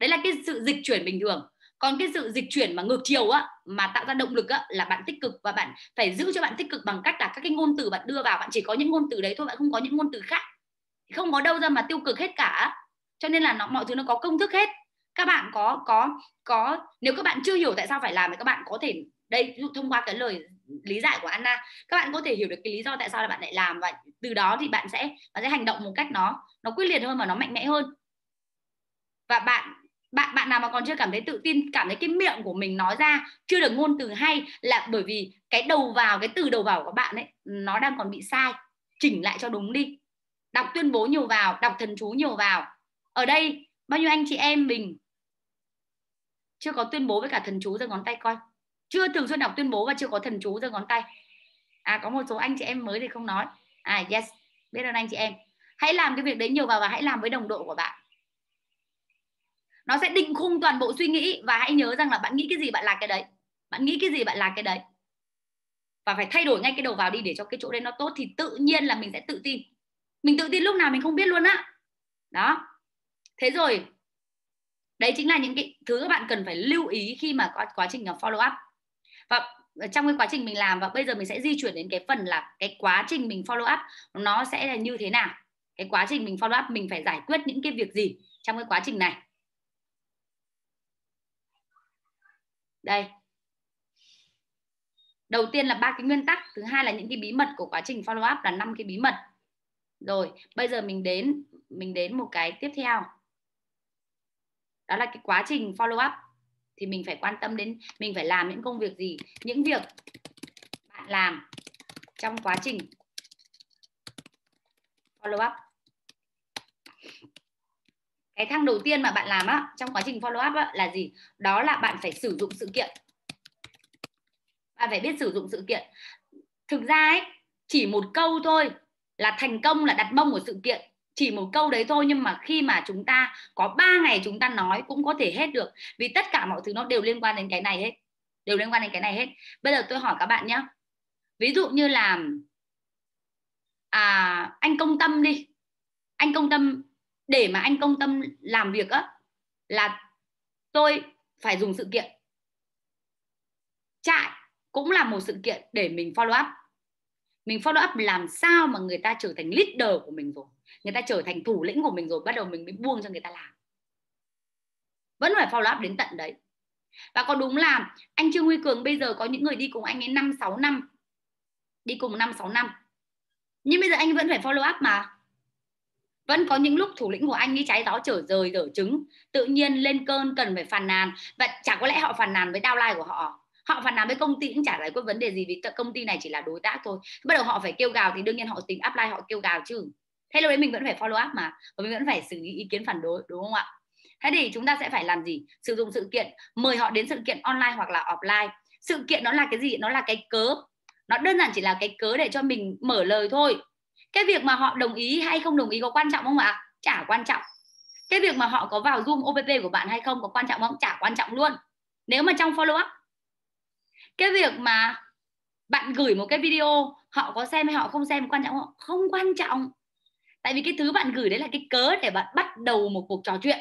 Đấy là cái sự dịch chuyển bình thường. Còn cái sự dịch chuyển mà ngược chiều á, mà tạo ra động lực á, là bạn tích cực và bạn phải giữ cho bạn tích cực bằng cách là các cái ngôn từ bạn đưa vào, bạn chỉ có những ngôn từ đấy thôi, bạn không có những ngôn từ khác. Không có đâu ra mà tiêu cực hết cả cho nên là nó, mọi thứ nó có công thức hết. Các bạn có có có, nếu các bạn chưa hiểu tại sao phải làm thì các bạn có thể, đây thông qua cái lời lý giải của Anna. Các bạn có thể hiểu được cái lý do tại sao là bạn lại làm và từ đó thì bạn sẽ bạn sẽ hành động một cách nó nó quyết liệt hơn và nó mạnh mẽ hơn. Và bạn bạn bạn nào mà còn chưa cảm thấy tự tin, cảm thấy cái miệng của mình nói ra chưa được ngôn từ hay là bởi vì cái đầu vào, cái từ đầu vào của bạn ấy, nó đang còn bị sai, chỉnh lại cho đúng đi. Đọc tuyên bố nhiều vào, đọc thần chú nhiều vào. Ở đây, bao nhiêu anh chị em mình chưa có tuyên bố với cả thần chú ra ngón tay coi chưa thường xuyên đọc tuyên bố và chưa có thần chú giơ ngón tay. À có một số anh chị em mới thì không nói. À yes, biết ơn anh chị em. Hãy làm cái việc đấy nhiều vào và hãy làm với đồng đội của bạn. Nó sẽ định khung toàn bộ suy nghĩ và hãy nhớ rằng là bạn nghĩ cái gì bạn làm cái đấy. Bạn nghĩ cái gì bạn làm cái đấy. Và phải thay đổi ngay cái đầu vào đi để cho cái chỗ đấy nó tốt thì tự nhiên là mình sẽ tự tin. Mình tự tin lúc nào mình không biết luôn á. Đó. Thế rồi, đấy chính là những cái thứ các bạn cần phải lưu ý khi mà có quá trình follow up và trong cái quá trình mình làm, và bây giờ mình sẽ di chuyển đến cái phần là cái quá trình mình follow up, nó sẽ là như thế nào? Cái quá trình mình follow up, mình phải giải quyết những cái việc gì trong cái quá trình này? Đây. Đầu tiên là ba cái nguyên tắc, thứ hai là những cái bí mật của quá trình follow up là năm cái bí mật. Rồi, bây giờ mình đến mình đến một cái tiếp theo. Đó là cái quá trình follow up thì mình phải quan tâm đến mình phải làm những công việc gì những việc bạn làm trong quá trình. Follow up. Cái thang đầu tiên mà bạn làm á trong quá trình follow up á, là gì? Đó là bạn phải sử dụng sự kiện. Bạn phải biết sử dụng sự kiện. Thực ra ấy chỉ một câu thôi là thành công là đặt mông của sự kiện chỉ một câu đấy thôi nhưng mà khi mà chúng ta có 3 ngày chúng ta nói cũng có thể hết được. Vì tất cả mọi thứ nó đều liên quan đến cái này hết đều liên quan đến cái này hết. Bây giờ tôi hỏi các bạn nhé ví dụ như là à, anh công tâm đi. Anh công tâm để mà anh công tâm làm việc á là tôi phải dùng sự kiện. Trại cũng là một sự kiện để mình follow up. Mình follow up làm sao mà người ta trở thành leader của mình rồi? Người ta trở thành thủ lĩnh của mình rồi, bắt đầu mình mới buông cho người ta làm. Vẫn phải follow up đến tận đấy. Và có đúng là anh Trương Huy Cường bây giờ có những người đi cùng anh ấy 5 6 năm. Đi cùng 5 6 năm. Nhưng bây giờ anh vẫn phải follow up mà. Vẫn có những lúc thủ lĩnh của anh đi cháy gió trở rời, dở trứng. Tự nhiên lên cơn cần phải phàn nàn. Và chả có lẽ họ phàn nàn với downline của họ. Họ phàn nàn với công ty cũng chả giải quyết vấn đề gì vì công ty này chỉ là đối tác thôi. Bắt đầu họ phải kêu gào thì đương nhiên họ tính upline, họ kêu gào chứ thế lúc đấy mình vẫn phải follow up mà, và mình vẫn phải xử lý ý kiến phản đối, đúng không ạ? Thế thì chúng ta sẽ phải làm gì? Sử dụng sự kiện, mời họ đến sự kiện online hoặc là offline. Sự kiện nó là cái gì? Nó là cái cớ. Nó đơn giản chỉ là cái cớ để cho mình mở lời thôi. Cái việc mà họ đồng ý hay không đồng ý có quan trọng không ạ? Chả quan trọng. Cái việc mà họ có vào zoom opp của bạn hay không có quan trọng không? Chả quan trọng luôn. Nếu mà trong follow up, cái việc mà bạn gửi một cái video, họ có xem hay họ không xem quan trọng không? Không quan trọng tại vì cái thứ bạn gửi đấy là cái cớ để bạn bắt đầu một cuộc trò chuyện.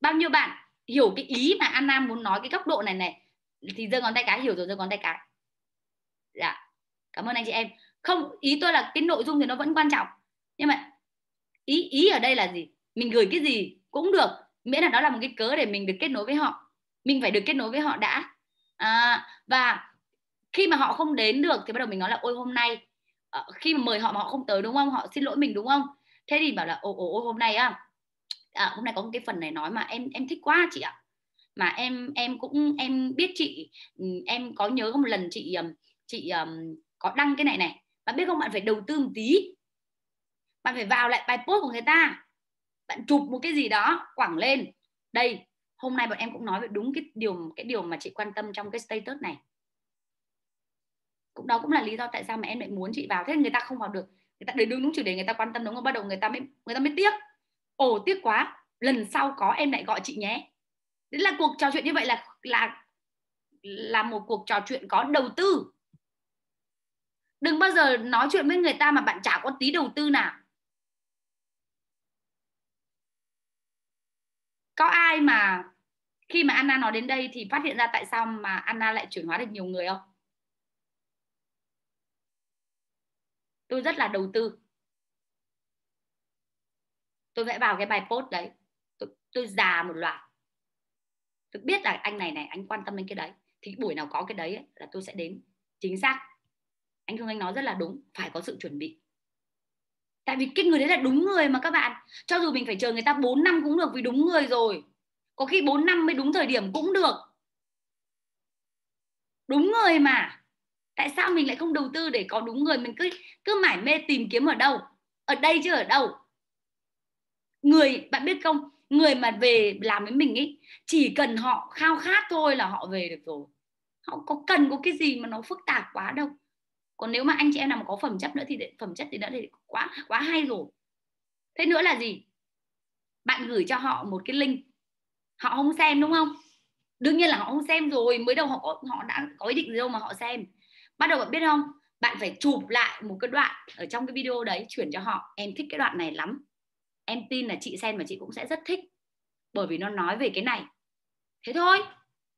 Bao nhiêu bạn hiểu cái ý mà Anna muốn nói cái góc độ này này thì giơ ngón tay cái hiểu rồi giơ ngón tay cái. Dạ cảm ơn anh chị em. Không ý tôi là cái nội dung thì nó vẫn quan trọng. Nhưng mà ý ý ở đây là gì? Mình gửi cái gì cũng được miễn là đó là một cái cớ để mình được kết nối với họ. Mình phải được kết nối với họ đã. À, và khi mà họ không đến được thì bắt đầu mình nói là ôi hôm nay uh, khi mà mời họ mà họ không tới đúng không? Họ xin lỗi mình đúng không? Thế thì bảo là ồ ồ hôm nay á à, hôm nay có một cái phần này nói mà em em thích quá chị ạ. Mà em em cũng em biết chị ừ, em có nhớ một lần chị chị um, có đăng cái này này. Bạn biết không? Bạn phải đầu tư một tí. Bạn phải vào lại bài post của người ta. Bạn chụp một cái gì đó quảng lên. Đây hôm nay bọn em cũng nói về đúng cái điều cái điều mà chị quan tâm trong cái status này cũng đó cũng là lý do tại sao mà em lại muốn chị vào. Thế người ta không vào được. Người ta đến đúng đúng chủ đề người ta quan tâm đúng không? Bắt đầu người ta mới, người ta mới tiếc. Ồ, tiếc quá. Lần sau có em lại gọi chị nhé. Đấy là cuộc trò chuyện như vậy là là là một cuộc trò chuyện có đầu tư. Đừng bao giờ nói chuyện với người ta mà bạn chả có tí đầu tư nào. Có ai mà khi mà Anna nói đến đây thì phát hiện ra tại sao mà Anna lại chuyển hóa được nhiều người không? Tôi rất là đầu tư. Tôi vẽ vào cái bài post đấy. Tôi, tôi già một loạt. Tôi biết là anh này này anh quan tâm đến cái đấy. Thì buổi nào có cái đấy ấy, là tôi sẽ đến. Chính xác. Anh Thương Anh nói rất là đúng. Phải có sự chuẩn bị. Tại vì cái người đấy là đúng người mà các bạn. Cho dù mình phải chờ người ta 4 năm cũng được vì đúng người rồi. Có khi 4 năm mới đúng thời điểm cũng được. Đúng người mà tại sao mình lại không đầu tư để có đúng người? Mình cứ cứ mải mê tìm kiếm ở đâu? Ở đây chứ ở đâu? Người bạn biết không? Người mà về làm với mình ấy chỉ cần họ khao khát thôi là họ về được rồi. Họ có cần có cái gì mà nó phức tạp quá đâu. Còn nếu mà anh chị em nào mà có phẩm chất nữa thì phẩm chất thì đã thì quá quá hay rồi. Thế nữa là gì? Bạn gửi cho họ một cái link. Họ không xem đúng không? Đương nhiên là họ không xem rồi. Mới đầu họ có, họ đã có ý định gì đâu mà họ xem bắt đầu bạn biết không? Bạn phải chụp lại một cái đoạn ở trong cái video đấy, chuyển cho họ. Em thích cái đoạn này lắm. Em tin là chị xem mà chị cũng sẽ rất thích. Bởi vì nó nói về cái này. Thế thôi.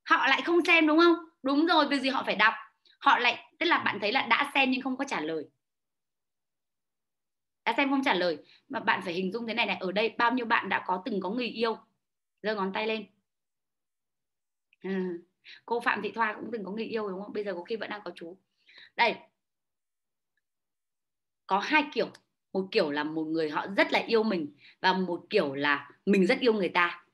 Họ lại không xem đúng không? Đúng rồi, việc gì họ phải đọc. Họ lại, tức là bạn thấy là đã xem nhưng không có trả lời. Đã xem không trả lời. Mà bạn phải hình dung thế này này. Ở đây bao nhiêu bạn đã có từng có người yêu? Giơ ngón tay lên. Ừ cô phạm thị thoa cũng từng có người yêu, đúng không? Bây giờ có khi vẫn đang có chú. Đây. Có hai kiểu. Một kiểu là một người họ rất là yêu mình và một kiểu là mình rất yêu người ta.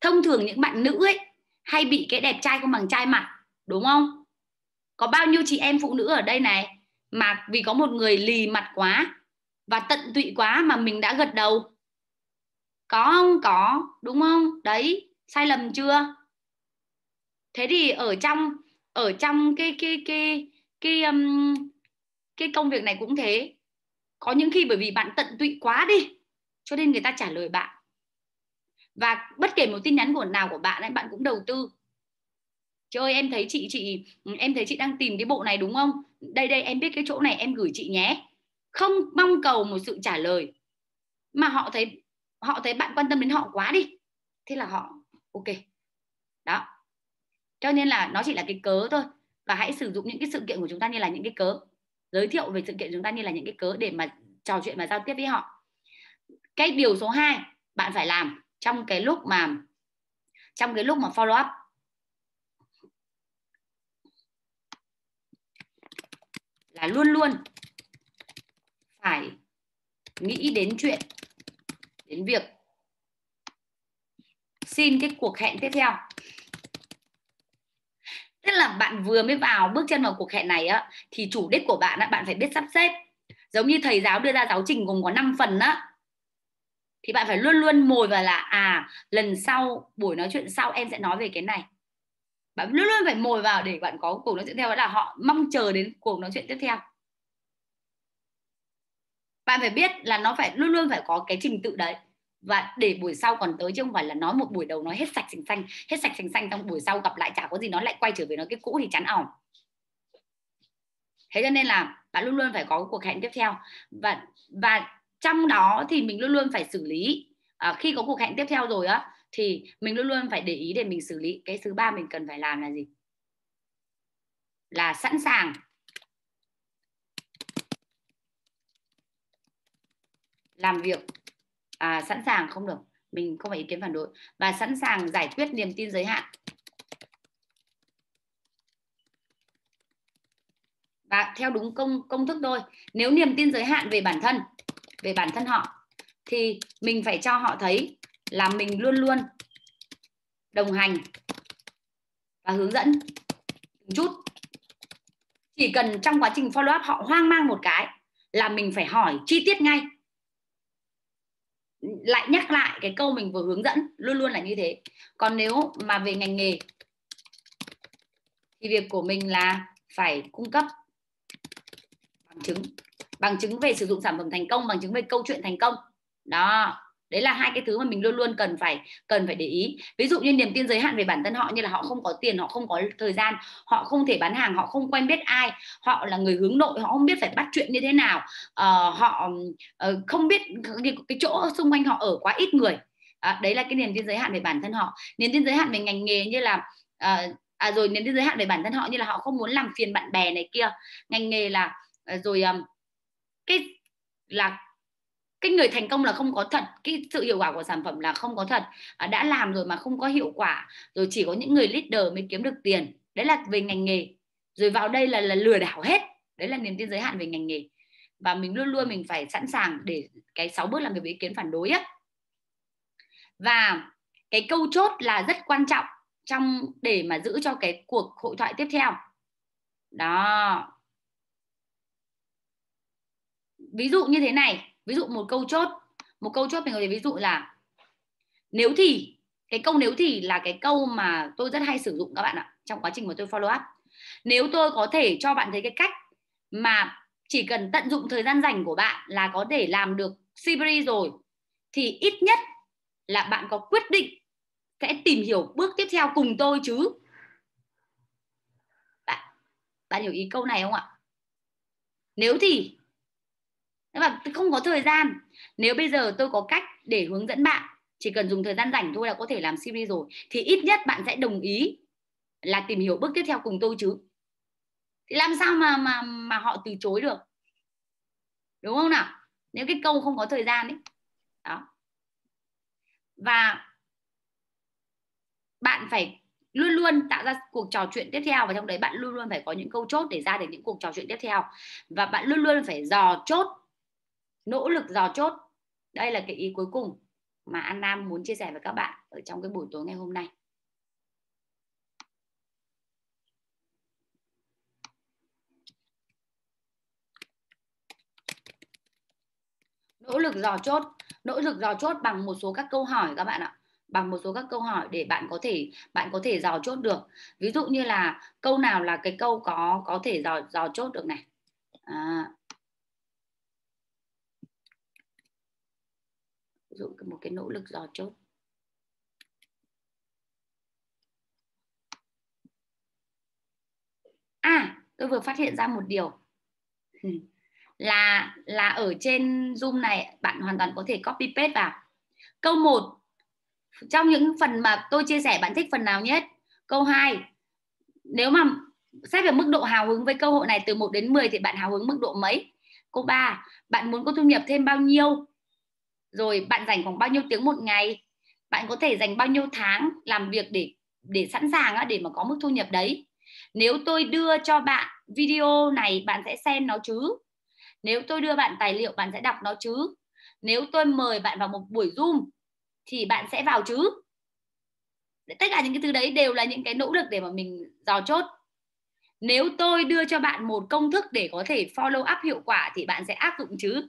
Thông thường những bạn nữ ấy hay bị cái đẹp trai không bằng trai mặt, đúng không? Có bao nhiêu chị em phụ nữ ở đây này mà vì có một người lì mặt quá và tận tụy quá mà mình đã gật đầu? Có không? Có, đúng không? Đấy, sai lầm chưa? Thế thì ở trong ở trong cái cái cái cái um, cái công việc này cũng thế. Có những khi bởi vì bạn tận tụy quá đi cho nên người ta trả lời bạn. Và bất kể một tin nhắn của nào của bạn ấy bạn cũng đầu tư. Chị ơi em thấy chị chị ừ, em thấy chị đang tìm cái bộ này đúng không? Đây đây em biết cái chỗ này em gửi chị nhé. Không mong cầu một sự trả lời mà họ thấy họ thấy bạn quan tâm đến họ quá đi. Thế là họ ok. Đó cho nên là nó chỉ là cái cớ thôi. Và hãy sử dụng những cái sự kiện của chúng ta như là những cái cớ. Giới thiệu về sự kiện chúng ta như là những cái cớ để mà trò chuyện và giao tiếp với họ. Cái điều số 2 bạn phải làm trong cái lúc mà, trong cái lúc mà follow up. Là luôn luôn phải nghĩ đến chuyện, đến việc xin cái cuộc hẹn tiếp theo tức là bạn vừa mới vào bước chân vào cuộc hẹn này á, thì chủ đích của bạn á, bạn phải biết sắp xếp. Giống như thầy giáo đưa ra giáo trình gồm có 5 phần á. Thì bạn phải luôn luôn ngồi vào là à lần sau, buổi nói chuyện sau em sẽ nói về cái này. Bạn luôn luôn phải ngồi vào để bạn có cuộc nói chuyện tiếp theo là họ mong chờ đến cuộc nói chuyện tiếp theo. Bạn phải biết là nó phải, luôn luôn phải có cái trình tự đấy và để buổi sau còn tới chứ không phải là nói một buổi đầu nói hết sạch sành xanh hết sạch sành xanh trong buổi sau gặp lại chả có gì nó lại quay trở về nói cái cũ thì chán ỏng thế cho nên là bạn luôn luôn phải có cuộc hẹn tiếp theo. Và và trong đó thì mình luôn luôn phải xử lý. À, khi có cuộc hẹn tiếp theo rồi á thì mình luôn luôn phải để ý để mình xử lý. Cái thứ ba mình cần phải làm là gì? Là sẵn sàng. Làm việc à, sẵn sàng không được. Mình không phải ý kiến phản đối. Và sẵn sàng giải quyết niềm tin giới hạn. Và theo đúng công công thức thôi. Nếu niềm tin giới hạn về bản thân về bản thân họ thì mình phải cho họ thấy là mình luôn luôn đồng hành và hướng dẫn một chút. Chỉ cần trong quá trình follow up họ hoang mang một cái là mình phải hỏi chi tiết ngay lại nhắc lại cái câu mình vừa hướng dẫn, luôn luôn là như thế. Còn nếu mà về ngành nghề, thì việc của mình là phải cung cấp bằng chứng. Bằng chứng về sử dụng sản phẩm thành công, bằng chứng về câu chuyện thành công. Đó đấy là hai cái thứ mà mình luôn luôn cần phải cần phải để ý. Ví dụ như niềm tin giới hạn về bản thân họ như là họ không có tiền họ không có thời gian họ không thể bán hàng họ không quen biết ai họ là người hướng nội họ không biết phải bắt chuyện như thế nào uh, họ uh, không biết cái, cái chỗ xung quanh họ ở quá ít người. À, đấy là cái niềm tin giới hạn về bản thân họ. Niềm tin giới hạn về ngành nghề như là uh, à rồi niềm tin giới hạn về bản thân họ như là họ không muốn làm phiền bạn bè này kia. Ngành nghề là uh, rồi um, cái là cái người thành công là không có thật cái sự hiệu quả của sản phẩm là không có thật à, đã làm rồi mà không có hiệu quả rồi chỉ có những người leader mới kiếm được tiền. Đấy là về ngành nghề. Rồi vào đây là là lừa đảo hết. Đấy là niềm tin giới hạn về ngành nghề. Và mình luôn luôn mình phải sẵn sàng để cái sáu bước làm việc với ý kiến phản đối á. Và cái câu chốt là rất quan trọng trong để mà giữ cho cái cuộc hội thoại tiếp theo. Đó. Ví dụ như thế này ví dụ một câu chốt một câu chốt mình có thể ví dụ là, nếu thì, cái câu nếu thì là cái câu mà tôi rất hay sử dụng các bạn ạ, trong quá trình mà tôi follow up. Nếu tôi có thể cho bạn thấy cái cách mà chỉ cần tận dụng thời gian rảnh của bạn là có thể làm được Sibri rồi, thì ít nhất là bạn có quyết định sẽ tìm hiểu bước tiếp theo cùng tôi chứ. Bạn bạn hiểu ý câu này không ạ? Nếu thì và không có thời gian. Nếu bây giờ tôi có cách để hướng dẫn bạn, chỉ cần dùng thời gian rảnh thôi là có thể làm series rồi, thì ít nhất bạn sẽ đồng ý là tìm hiểu bước tiếp theo cùng tôi chứ. Thì làm sao mà mà mà họ từ chối được? Đúng không nào? Nếu cái câu không có thời gian ấy. Đó. Và bạn phải luôn luôn tạo ra cuộc trò chuyện tiếp theo và trong đấy bạn luôn luôn phải có những câu chốt để ra được những cuộc trò chuyện tiếp theo. Và bạn luôn luôn phải dò chốt nỗ lực dò chốt. Đây là cái ý cuối cùng mà An Nam muốn chia sẻ với các bạn ở trong cái buổi tối ngày hôm nay. Nỗ lực dò chốt. Nỗ lực dò chốt bằng một số các câu hỏi các bạn ạ. Bằng một số các câu hỏi để bạn có thể bạn có thể dò chốt được. Ví dụ như là câu nào là cái câu có có thể dò dò chốt được này? À, dụ một cái nỗ lực dò chốt. À tôi vừa phát hiện ra một điều. Là là ở trên zoom này, bạn hoàn toàn có thể copy paste vào. Câu 1 trong những phần mà tôi chia sẻ, bạn thích phần nào nhất? Câu 2 nếu mà xét về mức độ hào hứng với cơ hội này từ 1 đến 10 thì bạn hào hứng mức độ mấy? Câu ba, bạn muốn có thu nhập thêm bao nhiêu? Rồi bạn dành khoảng bao nhiêu tiếng một ngày? Bạn có thể dành bao nhiêu tháng làm việc để để sẵn sàng để mà có mức thu nhập đấy? Nếu tôi đưa cho bạn video này, bạn sẽ xem nó chứ? Nếu tôi đưa bạn tài liệu, bạn sẽ đọc nó chứ? Nếu tôi mời bạn vào một buổi zoom, thì bạn sẽ vào chứ? Tất cả những cái thứ đấy đều là những cái nỗ lực để mà mình dò chốt. Nếu tôi đưa cho bạn một công thức để có thể follow up hiệu quả, thì bạn sẽ áp dụng chứ?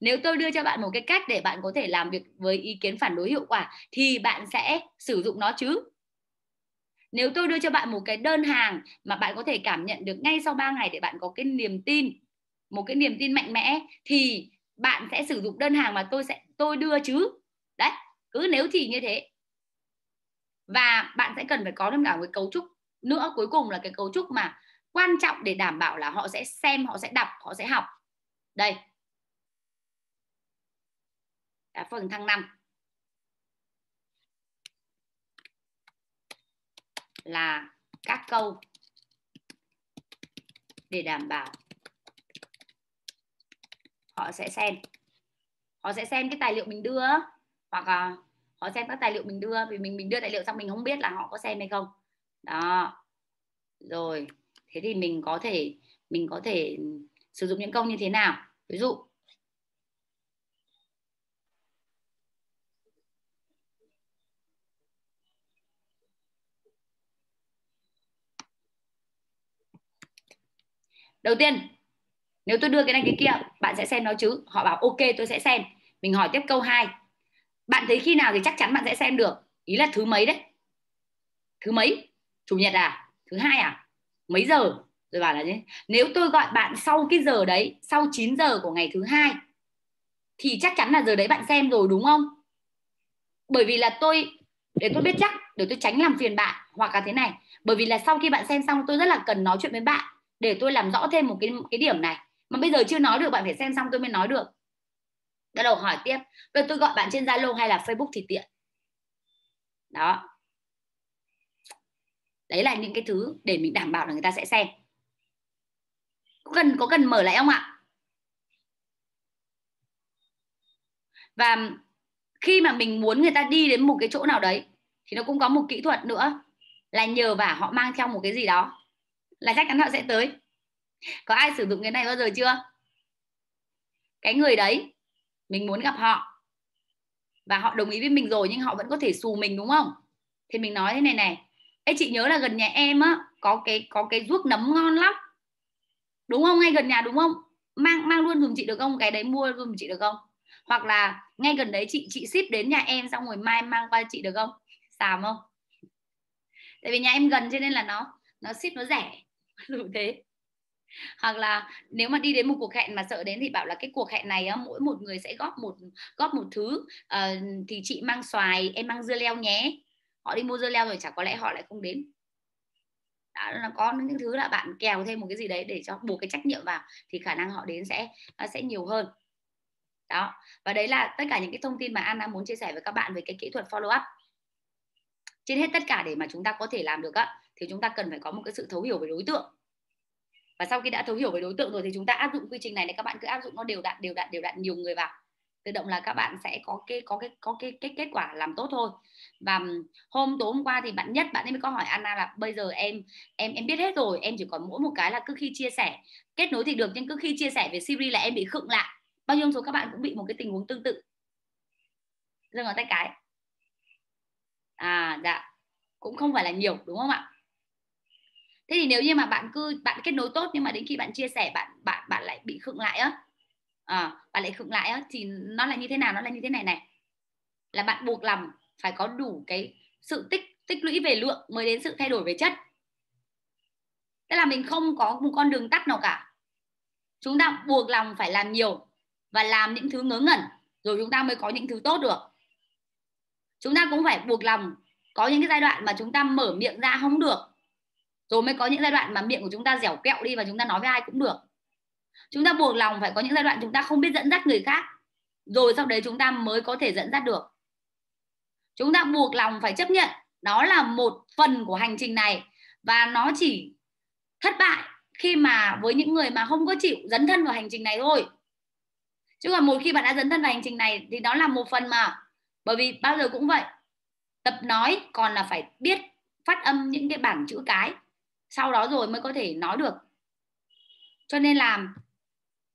Nếu tôi đưa cho bạn một cái cách để bạn có thể làm việc với ý kiến phản đối hiệu quả, thì bạn sẽ sử dụng nó chứ? Nếu tôi đưa cho bạn một cái đơn hàng mà bạn có thể cảm nhận được ngay sau 3 ngày để bạn có cái niềm tin, một cái niềm tin mạnh mẽ, thì bạn sẽ sử dụng đơn hàng mà tôi sẽ, tôi đưa chứ? Đấy, cứ nếu thì như thế. Và bạn sẽ cần phải có thêm cả một cái cấu trúc nữa. Cuối cùng là cái cấu trúc mà quan trọng để đảm bảo là họ sẽ xem, họ sẽ đọc, họ sẽ học. Đây à, phần thăng 5 là các câu để đảm bảo họ sẽ xem. Họ sẽ xem cái tài liệu mình đưa hoặc là họ xem các tài liệu mình đưa vì mình mình đưa tài liệu xong mình không biết là họ có xem hay không. Đó. Rồi thế thì mình có thể mình có thể sử dụng những câu như thế nào? Ví dụ đầu tiên, nếu tôi đưa cái này cái kia, bạn sẽ xem nó chứ. Họ bảo, ok, tôi sẽ xem. Mình hỏi tiếp câu 2 bạn thấy khi nào thì chắc chắn bạn sẽ xem được? Ý là thứ mấy đấy? Thứ mấy? Chủ nhật à? Thứ hai à? Mấy giờ? Rồi bảo là thế. Nếu tôi gọi bạn sau cái giờ đấy, sau 9 giờ của ngày thứ hai, thì chắc chắn là giờ đấy bạn xem rồi, đúng không? Bởi vì là tôi, để tôi biết chắc, để tôi tránh làm phiền bạn, hoặc là thế này. Bởi vì là sau khi bạn xem xong, tôi rất là cần nói chuyện với bạn để tôi làm rõ thêm một cái cái điểm này. Mà bây giờ chưa nói được, bạn phải xem xong tôi mới nói được. Bắt đầu hỏi tiếp. Rồi tôi gọi bạn trên zalo hay là facebook thì tiện. Đó. Đấy là những cái thứ để mình đảm bảo là người ta sẽ xem. Có cần có cần mở lại không ạ? Và khi mà mình muốn người ta đi đến một cái chỗ nào đấy, thì nó cũng có một kỹ thuật nữa, là nhờ vả họ mang theo một cái gì đó là chắc chắn họ sẽ tới. Có ai sử dụng cái này bao giờ chưa? Cái người đấy, mình muốn gặp họ. Và họ đồng ý với mình rồi nhưng họ vẫn có thể xù mình, đúng không? Thì mình nói thế này này. Ê, chị nhớ là gần nhà em á, có cái có cái ruốc nấm ngon lắm. Đúng không? Ngay gần nhà đúng không? Mang mang luôn dùm chị được không? Cái đấy mua dùm chị được không? Hoặc là ngay gần đấy chị chị ship đến nhà em xong rồi mai mang qua chị được không? Xàm không? Tại vì nhà em gần cho nên là nó nó ship nó rẻ. dù thế. Hoặc là nếu mà đi đến một cuộc hẹn mà sợ đến thì bảo là cái cuộc hẹn này á, mỗi một người sẽ góp một góp một thứ. Uh, thì chị mang xoài em mang dưa leo nhé. Họ đi mua dưa leo rồi chả có lẽ họ lại không đến. Đó là có những thứ là bạn kèo thêm một cái gì đấy để cho buộc cái trách nhiệm vào thì khả năng họ đến sẽ sẽ nhiều hơn. Đó. Và đấy là tất cả những cái thông tin mà Anna muốn chia sẻ với các bạn về cái kỹ thuật follow up. Trên hết tất cả để mà chúng ta có thể làm được á thì chúng ta cần phải có một cái sự thấu hiểu về đối tượng. Và sau khi đã thấu hiểu về đối tượng rồi thì chúng ta áp dụng quy trình này để các bạn cứ áp dụng nó đều đặn đều đặn đều đặn nhiều người vào. Tự động là các bạn sẽ có cái có cái có cái cái kết quả làm tốt thôi. Và hôm, tối, hôm qua thì bạn nhất, bạn ấy mới có hỏi Anna là bây giờ em em em biết hết rồi, em chỉ còn mỗi một cái là cứ khi chia sẻ, kết nối thì được, nhưng cứ khi chia sẻ về Siri là em bị khựng lại. Bao nhiêu số các bạn cũng bị một cái tình huống tương tự. Dừng ở tay cái. À dạ. Cũng không phải là nhiều, đúng không ạ? Thế thì nếu như mà bạn cứ bạn kết nối tốt nhưng mà đến khi bạn chia sẻ bạn bạn bạn lại bị khựng lại á à, bạn lại khựng lại á thì nó là như thế nào? Nó là như thế này này. Là bạn buộc lòng phải có đủ cái sự tích tích lũy về lượng mới đến sự thay đổi về chất. Tức là mình không có một con đường tắt nào cả. Chúng ta buộc lòng phải làm nhiều và làm những thứ ngớ ngẩn rồi chúng ta mới có những thứ tốt được. Chúng ta cũng phải buộc lòng có những cái giai đoạn mà chúng ta mở miệng ra không được rồi mới có những giai đoạn mà miệng của chúng ta dẻo kẹo đi và chúng ta nói với ai cũng được. Chúng ta buộc lòng phải có những giai đoạn chúng ta không biết dẫn dắt người khác. Rồi sau đấy chúng ta mới có thể dẫn dắt được. Chúng ta buộc lòng phải chấp nhận. Đó là một phần của hành trình này. Và nó chỉ thất bại khi mà với những người mà không có chịu dấn thân vào hành trình này thôi. Chứ còn một khi bạn đã dấn thân vào hành trình này thì đó là một phần mà. Bởi vì bao giờ cũng vậy, tập nói còn là phải biết phát âm những cái bảng chữ cái sau đó rồi mới có thể nói được. Cho nên là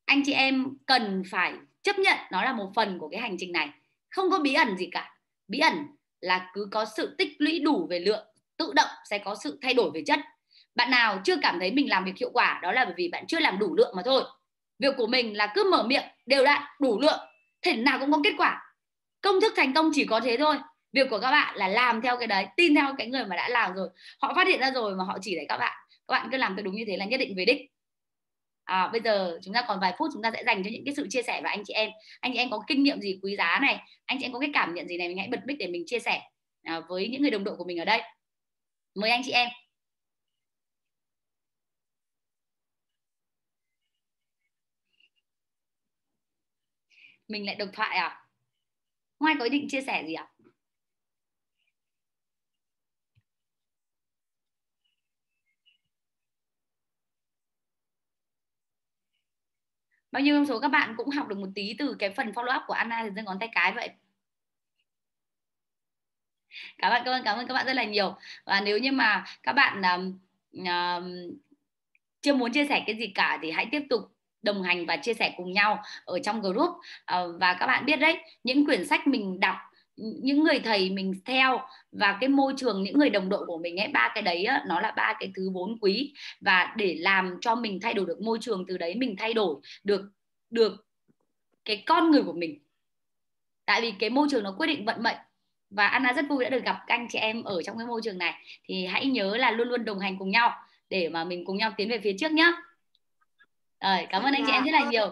anh chị em cần phải chấp nhận nó là một phần của cái hành trình này. Không có bí ẩn gì cả. Bí ẩn là cứ có sự tích lũy đủ về lượng, tự động sẽ có sự thay đổi về chất. Bạn nào chưa cảm thấy mình làm việc hiệu quả, đó là bởi vì bạn chưa làm đủ lượng mà thôi. Việc của mình là cứ mở miệng đều đặn đủ lượng thể nào cũng có kết quả. Công thức thành công chỉ có thế thôi việc của các bạn là làm theo cái đấy tin theo cái người mà đã làm rồi. Họ phát hiện ra rồi mà họ chỉ để các bạn các bạn cứ làm theo đúng như thế là nhất định về đích. À, bây giờ chúng ta còn vài phút chúng ta sẽ dành cho những cái sự chia sẻ và anh chị em anh chị em có kinh nghiệm gì quý giá này anh chị em có cái cảm nhận gì này mình hãy bật mic để mình chia sẻ à, với những người đồng đội của mình ở đây. Mời anh chị em. Mình lại độc thoại à? Ngoài có ý định chia sẻ gì ạ? à? Bao nhiêu số các bạn cũng học được một tí từ cái phần follow up của Anna thì giơ ngón tay cái vậy. Cảm ơn cảm ơn cảm ơn các bạn rất là nhiều. Và nếu như mà các bạn uh, uh, chưa muốn chia sẻ cái gì cả thì hãy tiếp tục đồng hành và chia sẻ cùng nhau ở trong group. Uh, và các bạn biết đấy những quyển sách mình đọc những người thầy mình theo và cái môi trường những người đồng đội của mình ấy ba cái đấy á, nó là ba cái thứ vốn quý. Và để làm cho mình thay đổi được môi trường từ đấy mình thay đổi được được cái con người của mình. Tại vì cái môi trường nó quyết định vận mệnh. Và Anna rất vui đã được gặp các anh chị em ở trong cái môi trường này. Thì hãy nhớ là luôn luôn đồng hành cùng nhau để mà mình cùng nhau tiến về phía trước nhé. Rồi, cảm ơn anh chị em rất là nhiều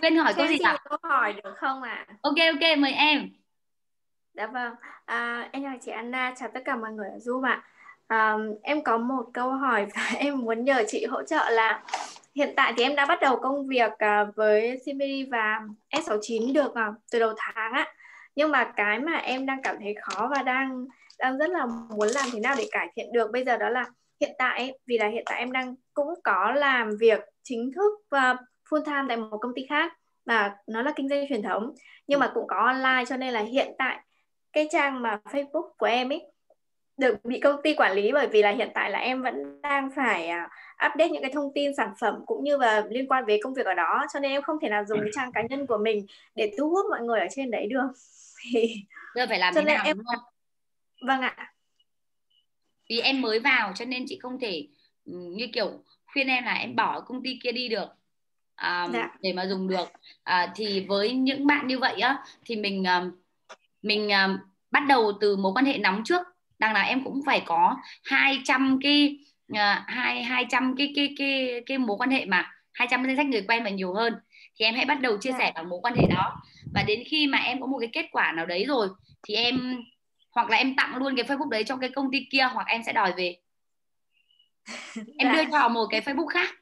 quên hỏi câu gì ạ câu hỏi được không ạ? À? ok ok mời em. Dạ vâng. À, em chào chị Anna chào tất cả mọi người ở Zoom ạ. À, em có một câu hỏi và em muốn nhờ chị hỗ trợ là hiện tại thì em đã bắt đầu công việc uh, với Simiri và S69 được uh, từ đầu tháng á nhưng mà cái mà em đang cảm thấy khó và đang đang rất là muốn làm thế nào để cải thiện được bây giờ đó là hiện tại vì là hiện tại em đang cũng có làm việc chính thức và full time tại một công ty khác và nó là kinh doanh truyền thống. Nhưng mà cũng có online cho nên là hiện tại cái trang mà Facebook của em ấy được bị công ty quản lý bởi vì là hiện tại là em vẫn đang phải uh, update những cái thông tin sản phẩm cũng như là liên quan về công việc ở đó. Cho nên em không thể nào dùng cái trang cá nhân của mình để thu hút mọi người ở trên đấy được. Thì giờ phải làm cho nên nào, em vâng ạ. Vì em mới vào cho nên chị không thể như kiểu khuyên em là em bỏ công ty kia đi được um, dạ. để mà dùng được uh, thì với những bạn như vậy á thì mình uh, mình uh, bắt đầu từ mối quan hệ nóng trước đằng nào em cũng phải có 200 cái uh, hai hai trăm cái cái cái cái mối quan hệ mà 200 danh sách người quen và nhiều hơn thì em hãy bắt đầu chia dạ. sẻ bằng mối quan hệ đó và đến khi mà em có một cái kết quả nào đấy rồi thì em hoặc là em tặng luôn cái Facebook đấy cho cái công ty kia hoặc em sẽ đòi về em đưa dạ. cho họ một cái Facebook khác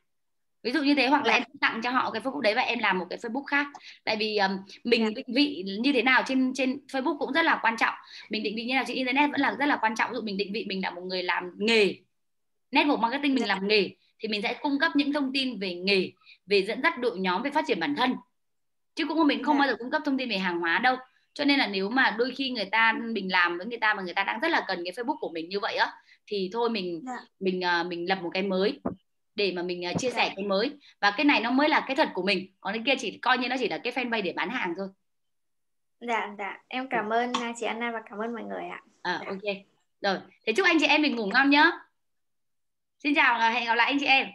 ví dụ như thế hoặc là dạ. em tặng cho họ cái Facebook đấy và em làm một cái Facebook khác. Tại vì um, mình dạ. định vị như thế nào trên trên Facebook cũng rất là quan trọng. Mình định vị như nào trên internet vẫn là rất là quan trọng. Ví dụ mình định vị mình là một người làm nghề network marketing mình dạ. làm nghề thì mình sẽ cung cấp những thông tin về nghề về dẫn dắt đội nhóm về phát triển bản thân. Chứ cũng mình không bao giờ cung cấp thông tin về hàng hóa đâu. Cho nên là nếu mà đôi khi người ta mình làm với người ta mà người ta đang rất là cần cái Facebook của mình như vậy á thì thôi mình mình uh, mình lập một cái mới để mà mình uh, chia sẻ cái mới. Và cái này nó mới là cái thật của mình. Còn cái kia chỉ coi như nó chỉ là cái fanpage để bán hàng thôi. Dạ dạ. Em cảm ơn à, chị Anna và cảm ơn mọi người ạ. À, ok. Rồi thế chúc anh chị em mình ngủ ngon nhá. Xin chào và hẹn gặp lại anh chị em